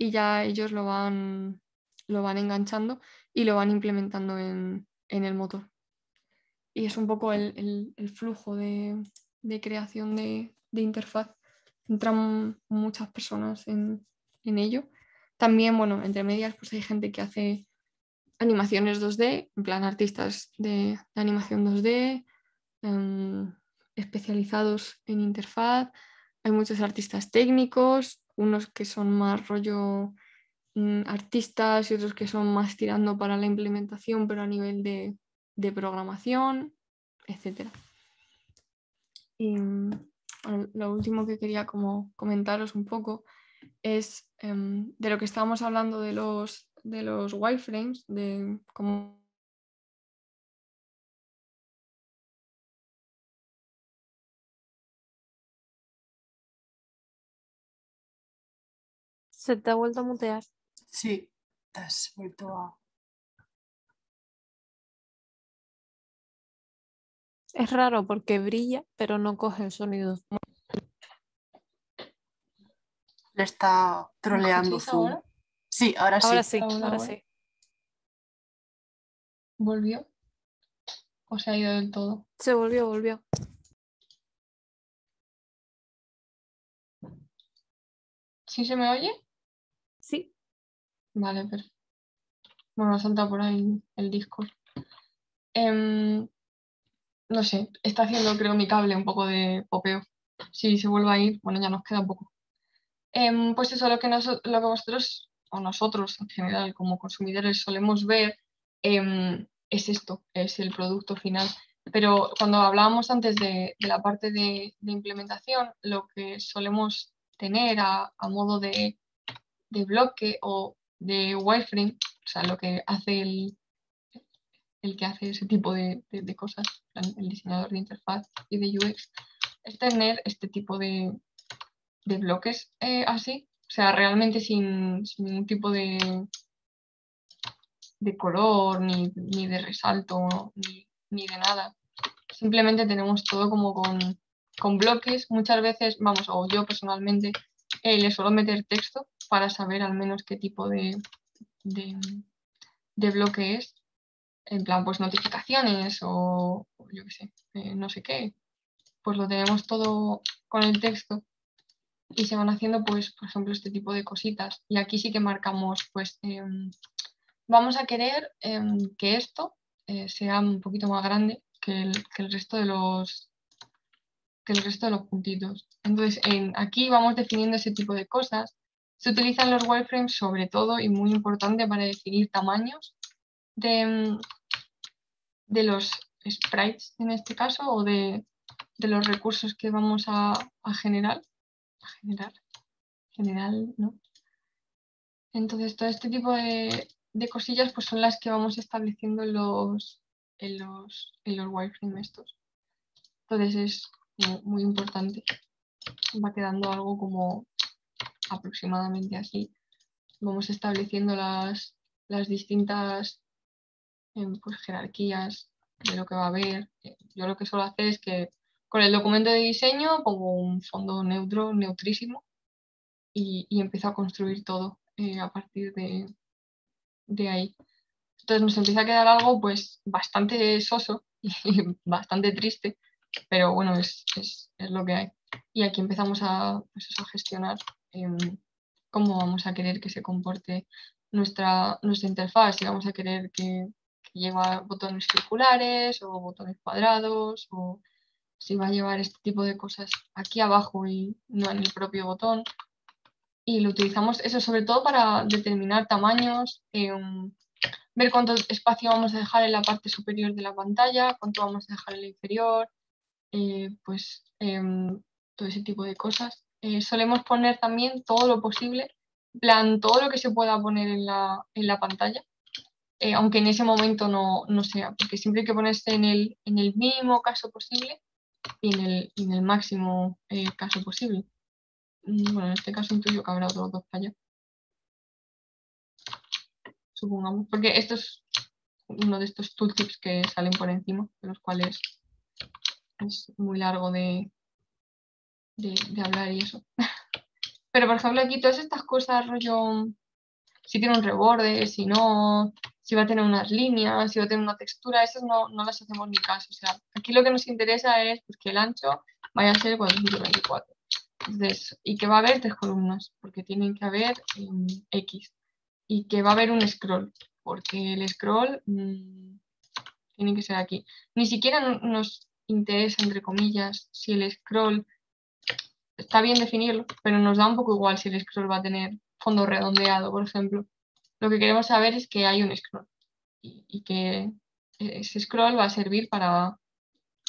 y ya ellos lo van, lo van enganchando y lo van implementando en, en el motor. Y es un poco el, el- flujo de, de creación de, de interfaz. Entran muchas personas en, en ello. También, bueno, entre medias, pues hay gente que hace animaciones 2D, en plan artistas de, de animación 2D, em, especializados en interfaz. Hay muchos artistas técnicos, unos que son más rollo mm, artistas y otros que son más tirando para la implementación, pero a nivel de, de programación, etc. Y mm, lo último que quería como comentaros un poco es em, de lo que estábamos hablando de los, de los wireframes, de cómo Se te ha vuelto a mutear. Sí, te has vuelto a... Es raro porque brilla, pero no coge el sonido. Le está troleando Zoom. ahora? Sí, ahora sí. Ahora sí, Ahora, ahora bueno. sí. volvió. ¿O se ha ido del todo? Se volvió, volvió. ¿Sí se me oye? Vale, perfecto. Bueno, ha saltado por ahí el Discord. Em, no sé, está haciendo creo mi cable un poco de popeo. Si se vuelve a ir, bueno, ya nos queda poco. Em, pues eso, lo que, noso- lo que vosotros o nosotros en general como consumidores solemos ver em, es esto, es el producto final. Pero cuando hablábamos antes de, la parte de, de implementación, lo que solemos tener a, a modo de, de bloque o de wireframe, o sea, lo que hace el, el que hace ese tipo de, de- cosas, el diseñador de interfaz y de UX, es tener este tipo de, de bloques eh, así, o sea, realmente sin, sin ningún tipo de, de color, ni, ni de resalto, ni, ni de nada. Simplemente tenemos todo como con, con bloques. Muchas veces, vamos, o yo personalmente, eh, le suelo meter texto para saber al menos qué tipo de, de, de bloque es. En plan, pues notificaciones o, yo qué sé, eh, no sé qué. Pues lo tenemos todo con el texto y se van haciendo, pues, por ejemplo, este tipo de cositas. Y aquí sí que marcamos, pues, em, vamos a querer em, que esto eh, sea un poquito más grande que el, resto de los que el resto de los puntitos. Entonces, en, aquí vamos definiendo ese tipo de cosas. Se utilizan los wireframes sobre todo y muy importante para definir tamaños de, em, de los sprites en este caso o de, de los recursos que vamos a, a generar. A generar. General, ¿no? Entonces, todo este tipo de, de cosillas pues son las que vamos estableciendo en los, en los, en los wireframe estos. Entonces es muy importante. Va quedando algo como aproximadamente así. Vamos estableciendo las, las distintas em, pues, jerarquías de lo que va a haber. Yo lo que suelo hacer es que con el documento de diseño pongo un fondo neutro, neutrísimo, y, y empiezo a construir todo eh, a partir de, de ahí. Entonces nos empieza a quedar algo pues bastante soso y bastante triste, pero bueno, es, es- es lo que hay. Y aquí empezamos a, pues a gestionar em, cómo vamos a querer que se comporte nuestra, nuestra interfaz, si vamos a querer que, que lleva botones circulares o botones cuadrados o si va a llevar este tipo de cosas aquí abajo y no en el propio botón. Y lo utilizamos eso sobre todo para determinar tamaños, em, ver cuánto espacio vamos a dejar en la parte superior de la pantalla, cuánto vamos a dejar en la inferior, eh, pues em, todo ese tipo de cosas. Eh, solemos poner también todo lo posible, plan, todo lo que se pueda poner en la, en la pantalla, eh, aunque en ese momento no, no sea, porque siempre hay que ponerse en el, en el mínimo caso posible y en el, en el máximo eh, caso posible. Mm, Bueno, en este caso intuyo que habrá otros dos para allá. Supongamos, porque esto es uno de estos tooltips que salen por encima, de los cuales es muy largo de, de, hablar y eso. Pero por ejemplo aquí todas estas cosas, rollo, si tiene un reborde, si no, si va a tener unas líneas, si va a tener una textura, esas no, no las hacemos ni caso. O sea, aquí lo que nos interesa es pues, que el ancho vaya a ser 424. Entonces, y que va a haber tres columnas, porque tienen que haber em, X. Y que va a haber un scroll, porque el scroll mm, tiene que ser aquí. Ni siquiera no- nos interesa, entre comillas, si el scroll está bien definirlo, pero nos da un poco igual si el scroll va a tener fondo redondeado, por ejemplo. Lo que queremos saber es que hay un scroll y, que ese scroll va a servir para,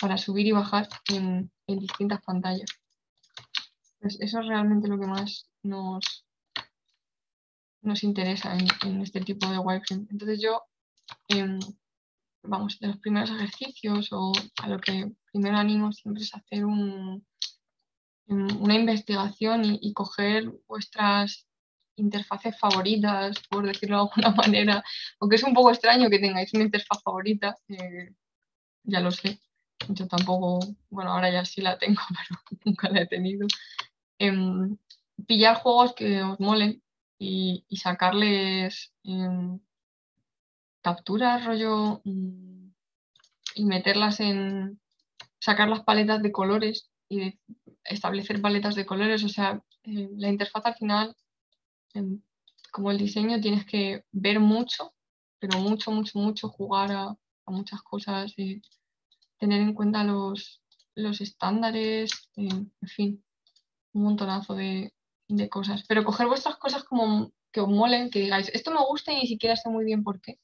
para subir y bajar en, en distintas pantallas. Pues eso es realmente lo que más nos, nos interesa en, este tipo de wireframe. Entonces yo, em, vamos, de los primeros ejercicios o a lo que primero animo siempre es hacer un, una investigación y, coger vuestras interfaces favoritas, por decirlo de alguna manera, aunque es un poco extraño que tengáis una interfaz favorita, eh, ya lo sé. Yo tampoco, bueno, ahora ya sí la tengo, pero nunca la he tenido. Em, pillar juegos que os molen y, y sacarles em, capturas, rollo, mm, y meterlas en, sacar las paletas de colores y de- establecer paletas de colores. O sea, eh, la interfaz al final, em, como el diseño, tienes que ver mucho, pero mucho, mucho, mucho, jugar a, muchas cosas y tener en cuenta los, los estándares, eh, en fin, un montonazo de, de cosas. Pero coger vuestras cosas como que os molen, que digáis, esto me gusta y ni siquiera sé muy bien por qué,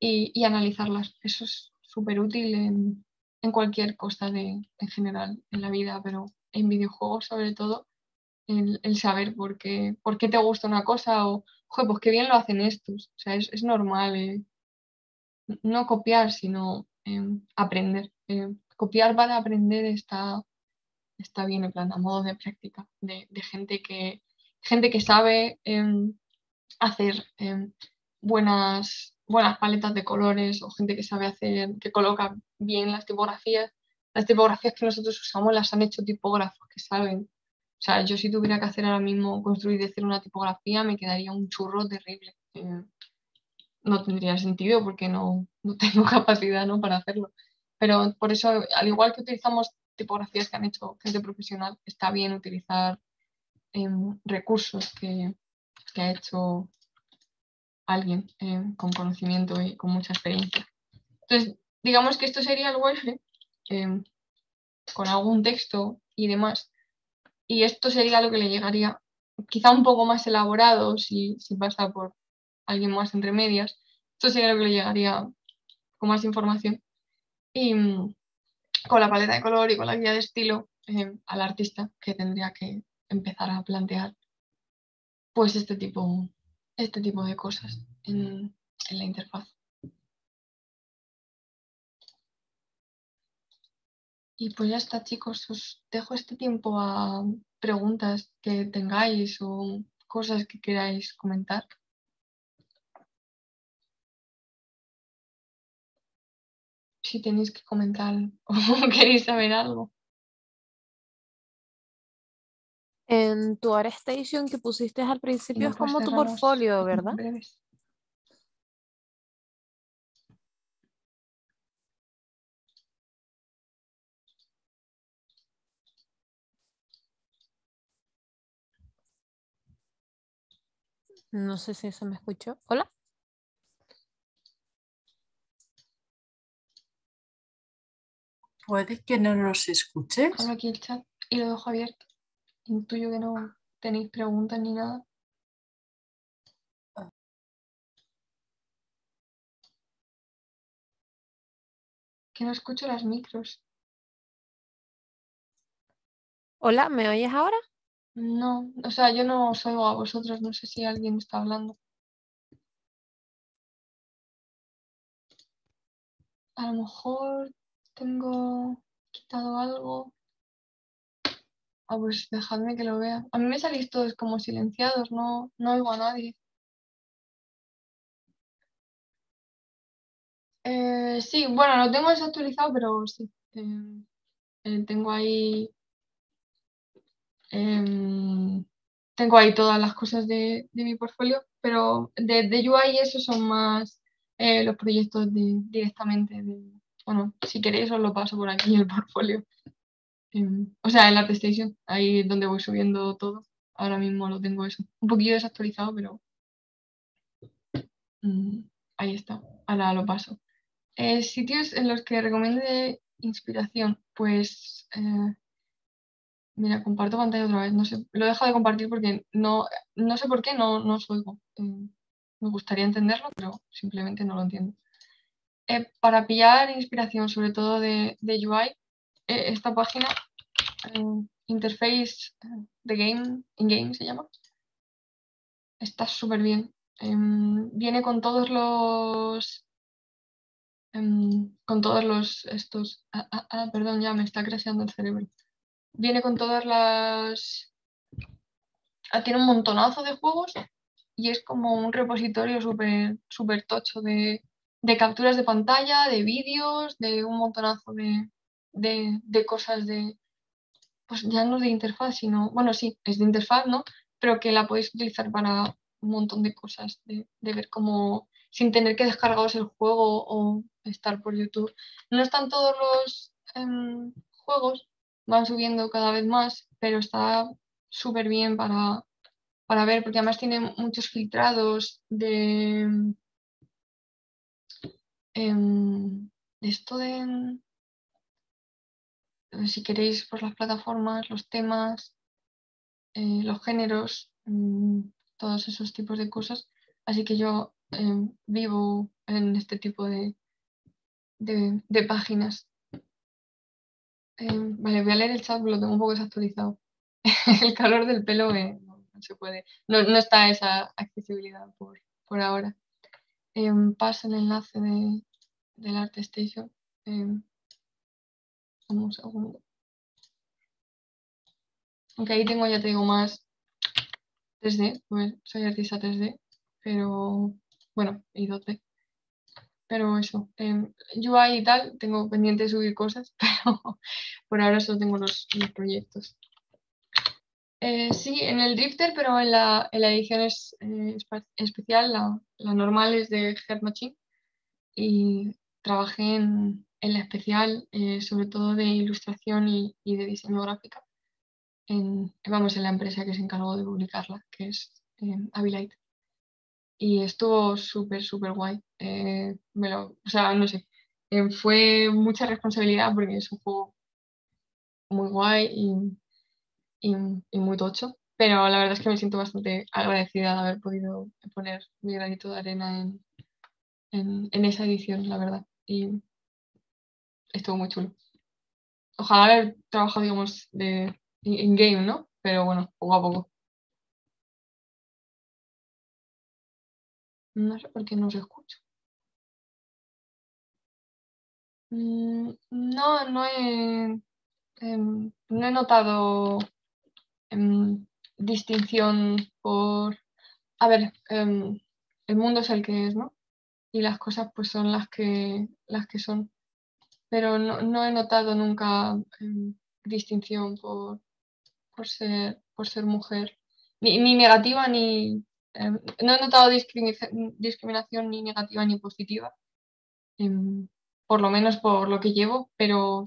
y, y analizarlas. Eso es súper útil en, en cualquier cosa de, en general en la vida, pero en videojuegos sobre todo, el, saber por qué, te gusta una cosa o, pues qué bien lo hacen estos. O sea, es, es normal eh, no copiar, sino em, aprender. Eh, copiar para aprender está, está bien, en plan, a modo de práctica, de, de gente, que, gente que sabe em, hacer em, buenas, buenas paletas de colores o gente que sabe hacer, que coloca bien las tipografías. Las tipografías que nosotros usamos las han hecho tipógrafos que saben. O sea, yo si tuviera que hacer ahora mismo, construir de cero una tipografía, me quedaría un churro terrible. Eh, no tendría sentido porque no, no tengo capacidad ¿no? para hacerlo. Pero por eso, al igual que utilizamos tipografías que han hecho gente profesional, está bien utilizar em, recursos que, que ha hecho alguien eh, con conocimiento y con mucha experiencia. Entonces, digamos que esto sería el wireframe eh, con algún texto y demás. Y esto sería lo que le llegaría, quizá un poco más elaborado si, si pasa por alguien más entre medias. Esto sería lo que le llegaría con más información. Y mm, con la paleta de color y con la guía de estilo eh, al artista que tendría que empezar a plantear pues este tipo, este tipo de cosas en la interfaz. Y pues ya está, chicos. Os dejo este tiempo a preguntas que tengáis o cosas que queráis comentar. Si tenéis que comentar o queréis saber algo. En tu ArtStation que pusiste al principio no, es como tu portfolio, ¿verdad? breves. No sé si se me escuchó. Hola. Puede que no nos escuches. Abro aquí el chat y lo dejo abierto. Intuyo que no tenéis preguntas ni nada. Que no escucho las micros. Hola, ¿me oyes ahora? No, o sea, yo no os oigo a vosotros, no sé si alguien está hablando. A lo mejor tengo quitado algo. Ah, pues dejadme que lo vea. A mí me salís todos como silenciados, no, no oigo a nadie. Eh, sí, bueno, lo tengo desactualizado, pero sí. eh, tengo ahí. Em, tengo ahí todas las cosas de, mi portfolio, pero de, de UI esos son más eh, los proyectos directamente bueno, si queréis os lo paso por aquí el portfolio. Em, o sea, en la PlayStation, ahí es donde voy subiendo todo. Ahora mismo lo tengo eso. Un poquillo desactualizado, pero mm, ahí está. Ahora lo paso. Eh, sitios en los que recomiende inspiración, pues eh, mira, comparto pantalla otra vez. No sé, lo he dejado de compartir porque no, no sé por qué no, no os oigo. Eh, me gustaría entenderlo, pero simplemente no lo entiendo. Eh, para pillar inspiración, sobre todo de, de UI, eh, esta página, Interface de Game, in-game se llama, está súper bien. Viene con todos los em, con todos los estos. Ah, ah, ah, perdón, ya me está crasheando el cerebro. Viene con todas las. ah, tiene un montonazo de juegos y es como un repositorio súper súper tocho de, de capturas de pantalla, de vídeos, de un montonazo de, de, de cosas de. Pues ya no de interfaz, sino. Bueno, sí, es de interfaz, ¿no? Pero que la podéis utilizar para un montón de cosas, de, de ver cómo sin tener que descargaros el juego o estar por YouTube. No están todos los em, juegos, van subiendo cada vez más, pero está súper bien para, para ver, porque además tiene muchos filtrados de, em, esto de, si queréis, por las plataformas, los temas, eh, los géneros, mm, todos esos tipos de cosas. Así que yo em, vivo en este tipo de, de, páginas. Em, vale, voy a leer el chat, lo tengo un poco desactualizado. el calor del pelo eh, no, se puede, no, está esa accesibilidad por, ahora. Em, pasa el enlace de, del ArtStation. Eh, un segundo. Aunque ahí tengo, ya te digo, más 3D, pues soy artista 3D, pero bueno, y 2D. Pero eso, eh, UI y tal, tengo pendiente de subir cosas, pero por ahora solo tengo los, proyectos. Eh, sí, en el Drifter, pero en la, edición es, eh, especial, la, normal es de Heart Machine. Y trabajé en, la especial, eh, sobre todo de ilustración y, de diseño gráfico, en, vamos, en la empresa que se encargó de publicarla, que es Abilite y estuvo súper, súper guay. Eh, o sea, no sé, eh, fue mucha responsabilidad porque es un juego muy guay y, muy tocho, pero la verdad es que me siento bastante agradecida de haber podido poner mi granito de arena en, en, esa edición, la verdad, y estuvo muy chulo. Ojalá haber trabajado, digamos, de in-game, ¿no? Pero bueno, poco a poco. No sé por qué no se escucha. Mm, no, no he, em, no he notado em, distinción por... A ver, em, el mundo es el que es, ¿no? Y las cosas pues son las que, las que son. Pero no, he notado nunca distinción por, por, ser, por ser mujer. ni negativa ni, Em, no he notado discriminación ni negativa ni positiva, em, por lo menos por lo que llevo, pero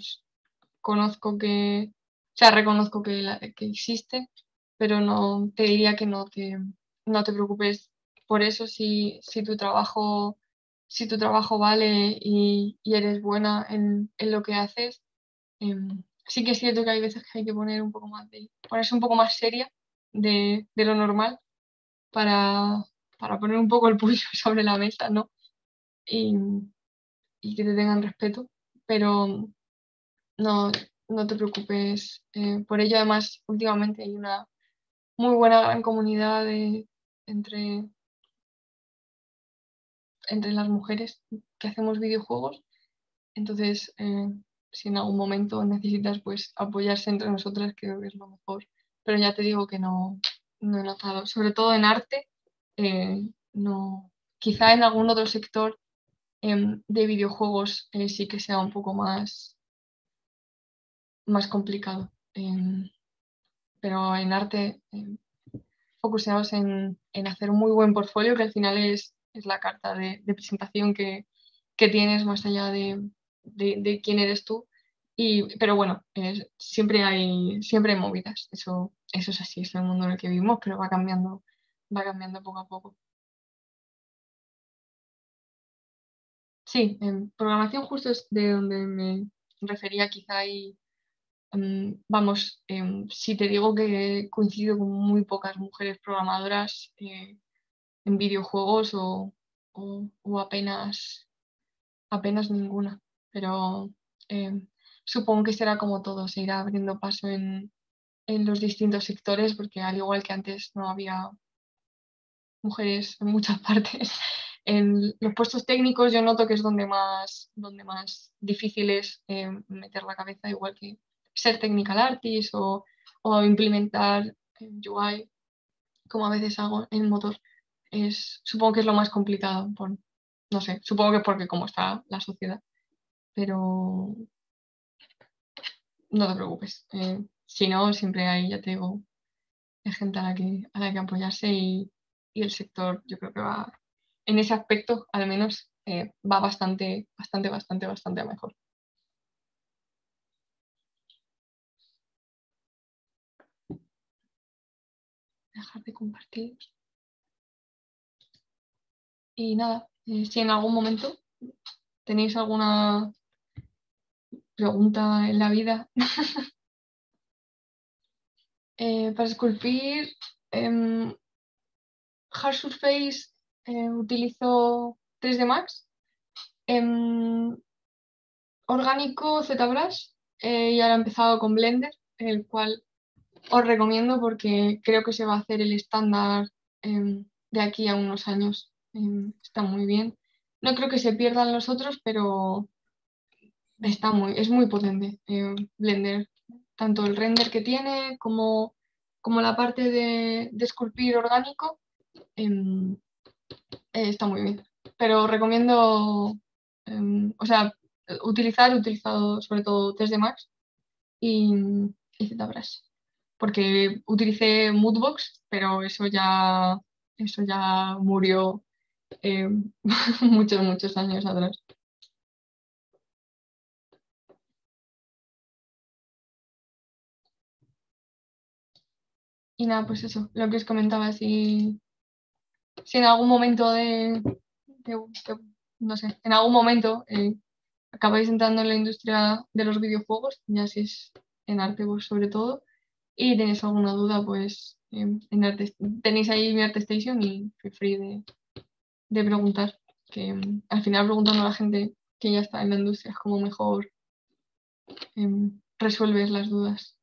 conozco que, o sea, reconozco que, existe, pero no te diría que no te, no te preocupes por eso. Si, si tu trabajo si tu trabajo vale y, eres buena en, lo que haces, em, sí que es cierto que hay veces que hay que poner un poco más ponerse un poco más seria de lo normal para, poner un poco el pulso sobre la mesa, ¿no? Y, que te tengan respeto, pero no, no te preocupes eh, por ello. Además, últimamente hay una muy buena gran comunidad entre, entre las mujeres que hacemos videojuegos. Entonces, eh, si en algún momento necesitas pues apoyarse entre nosotras, creo que es lo mejor. Pero ya te digo que no, no he sobre todo en arte, eh, no, quizá en algún otro sector em, de videojuegos eh, sí que sea un poco más, más complicado. Em, pero en arte, em, focuseados en, hacer un muy buen portfolio, que al final es, es la carta de, presentación que, tienes más allá de, de, quién eres tú. Y, pero bueno, siempre, hay, siempre movidas, eso, eso es así, es el mundo en el que vivimos, pero va cambiando, va cambiando poco a poco. Sí, en programación justo es de donde me refería quizá y mm, vamos, em, si te digo que coincido con muy pocas mujeres programadoras eh, en videojuegos o, apenas, apenas ninguna, pero em, supongo que será como todo, se irá abriendo paso en, en los distintos sectores, porque al igual que antes no había mujeres en muchas partes, en los puestos técnicos yo noto que es donde más, donde más difícil es eh, meter la cabeza, igual que ser technical artist o, o implementar UI, como a veces hago en motor. Es, supongo que es lo más complicado, por, no sé, supongo que porque como está la sociedad, pero no te preocupes. Eh, si no, siempre hay, ya te digo, gente a la que, a la que apoyarse y, el sector yo creo que va, en ese aspecto al menos, eh, va bastante, bastante, bastante, bastante mejor. Dejar de compartir. Y nada, eh, si en algún momento tenéis alguna pregunta en la vida eh, para esculpir, eh, Hard Surface eh, utilizo 3D Max, em, orgánico ZBrush eh, y ahora he empezado con Blender, el cual os recomiendo porque creo que se va a hacer el estándar em, de aquí a unos años. Está muy bien. No creo que se pierdan los otros, pero está muy, es muy potente Blender. Tanto el render que tiene como, como la parte de, de esculpir orgánico Em, eh, está muy bien. Pero recomiendo, em, o sea, utilizar, utilizado sobre todo 3D Max y, y ZBrush. Porque utilicé Moodbox, pero eso ya, eso ya murió em, muchos, muchos años atrás. Y nada, pues eso, lo que os comentaba, si, si en algún momento de, no sé, en algún momento eh, acabáis entrando en la industria de los videojuegos, ya si es en arte pues, sobre todo, y tenéis alguna duda, pues en tenéis ahí mi ArtStation y feel free de, de preguntar, que em, al final preguntando a la gente que ya está en la industria es como mejor em, resuelves las dudas.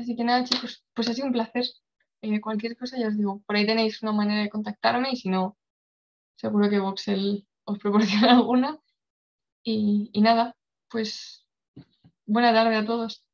Así que nada, chicos, pues ha sido un placer. Eh, cualquier cosa ya os digo, por ahí tenéis una manera de contactarme y si no, seguro que Voxel os proporciona alguna. Y, y nada, pues buena tarde a todos.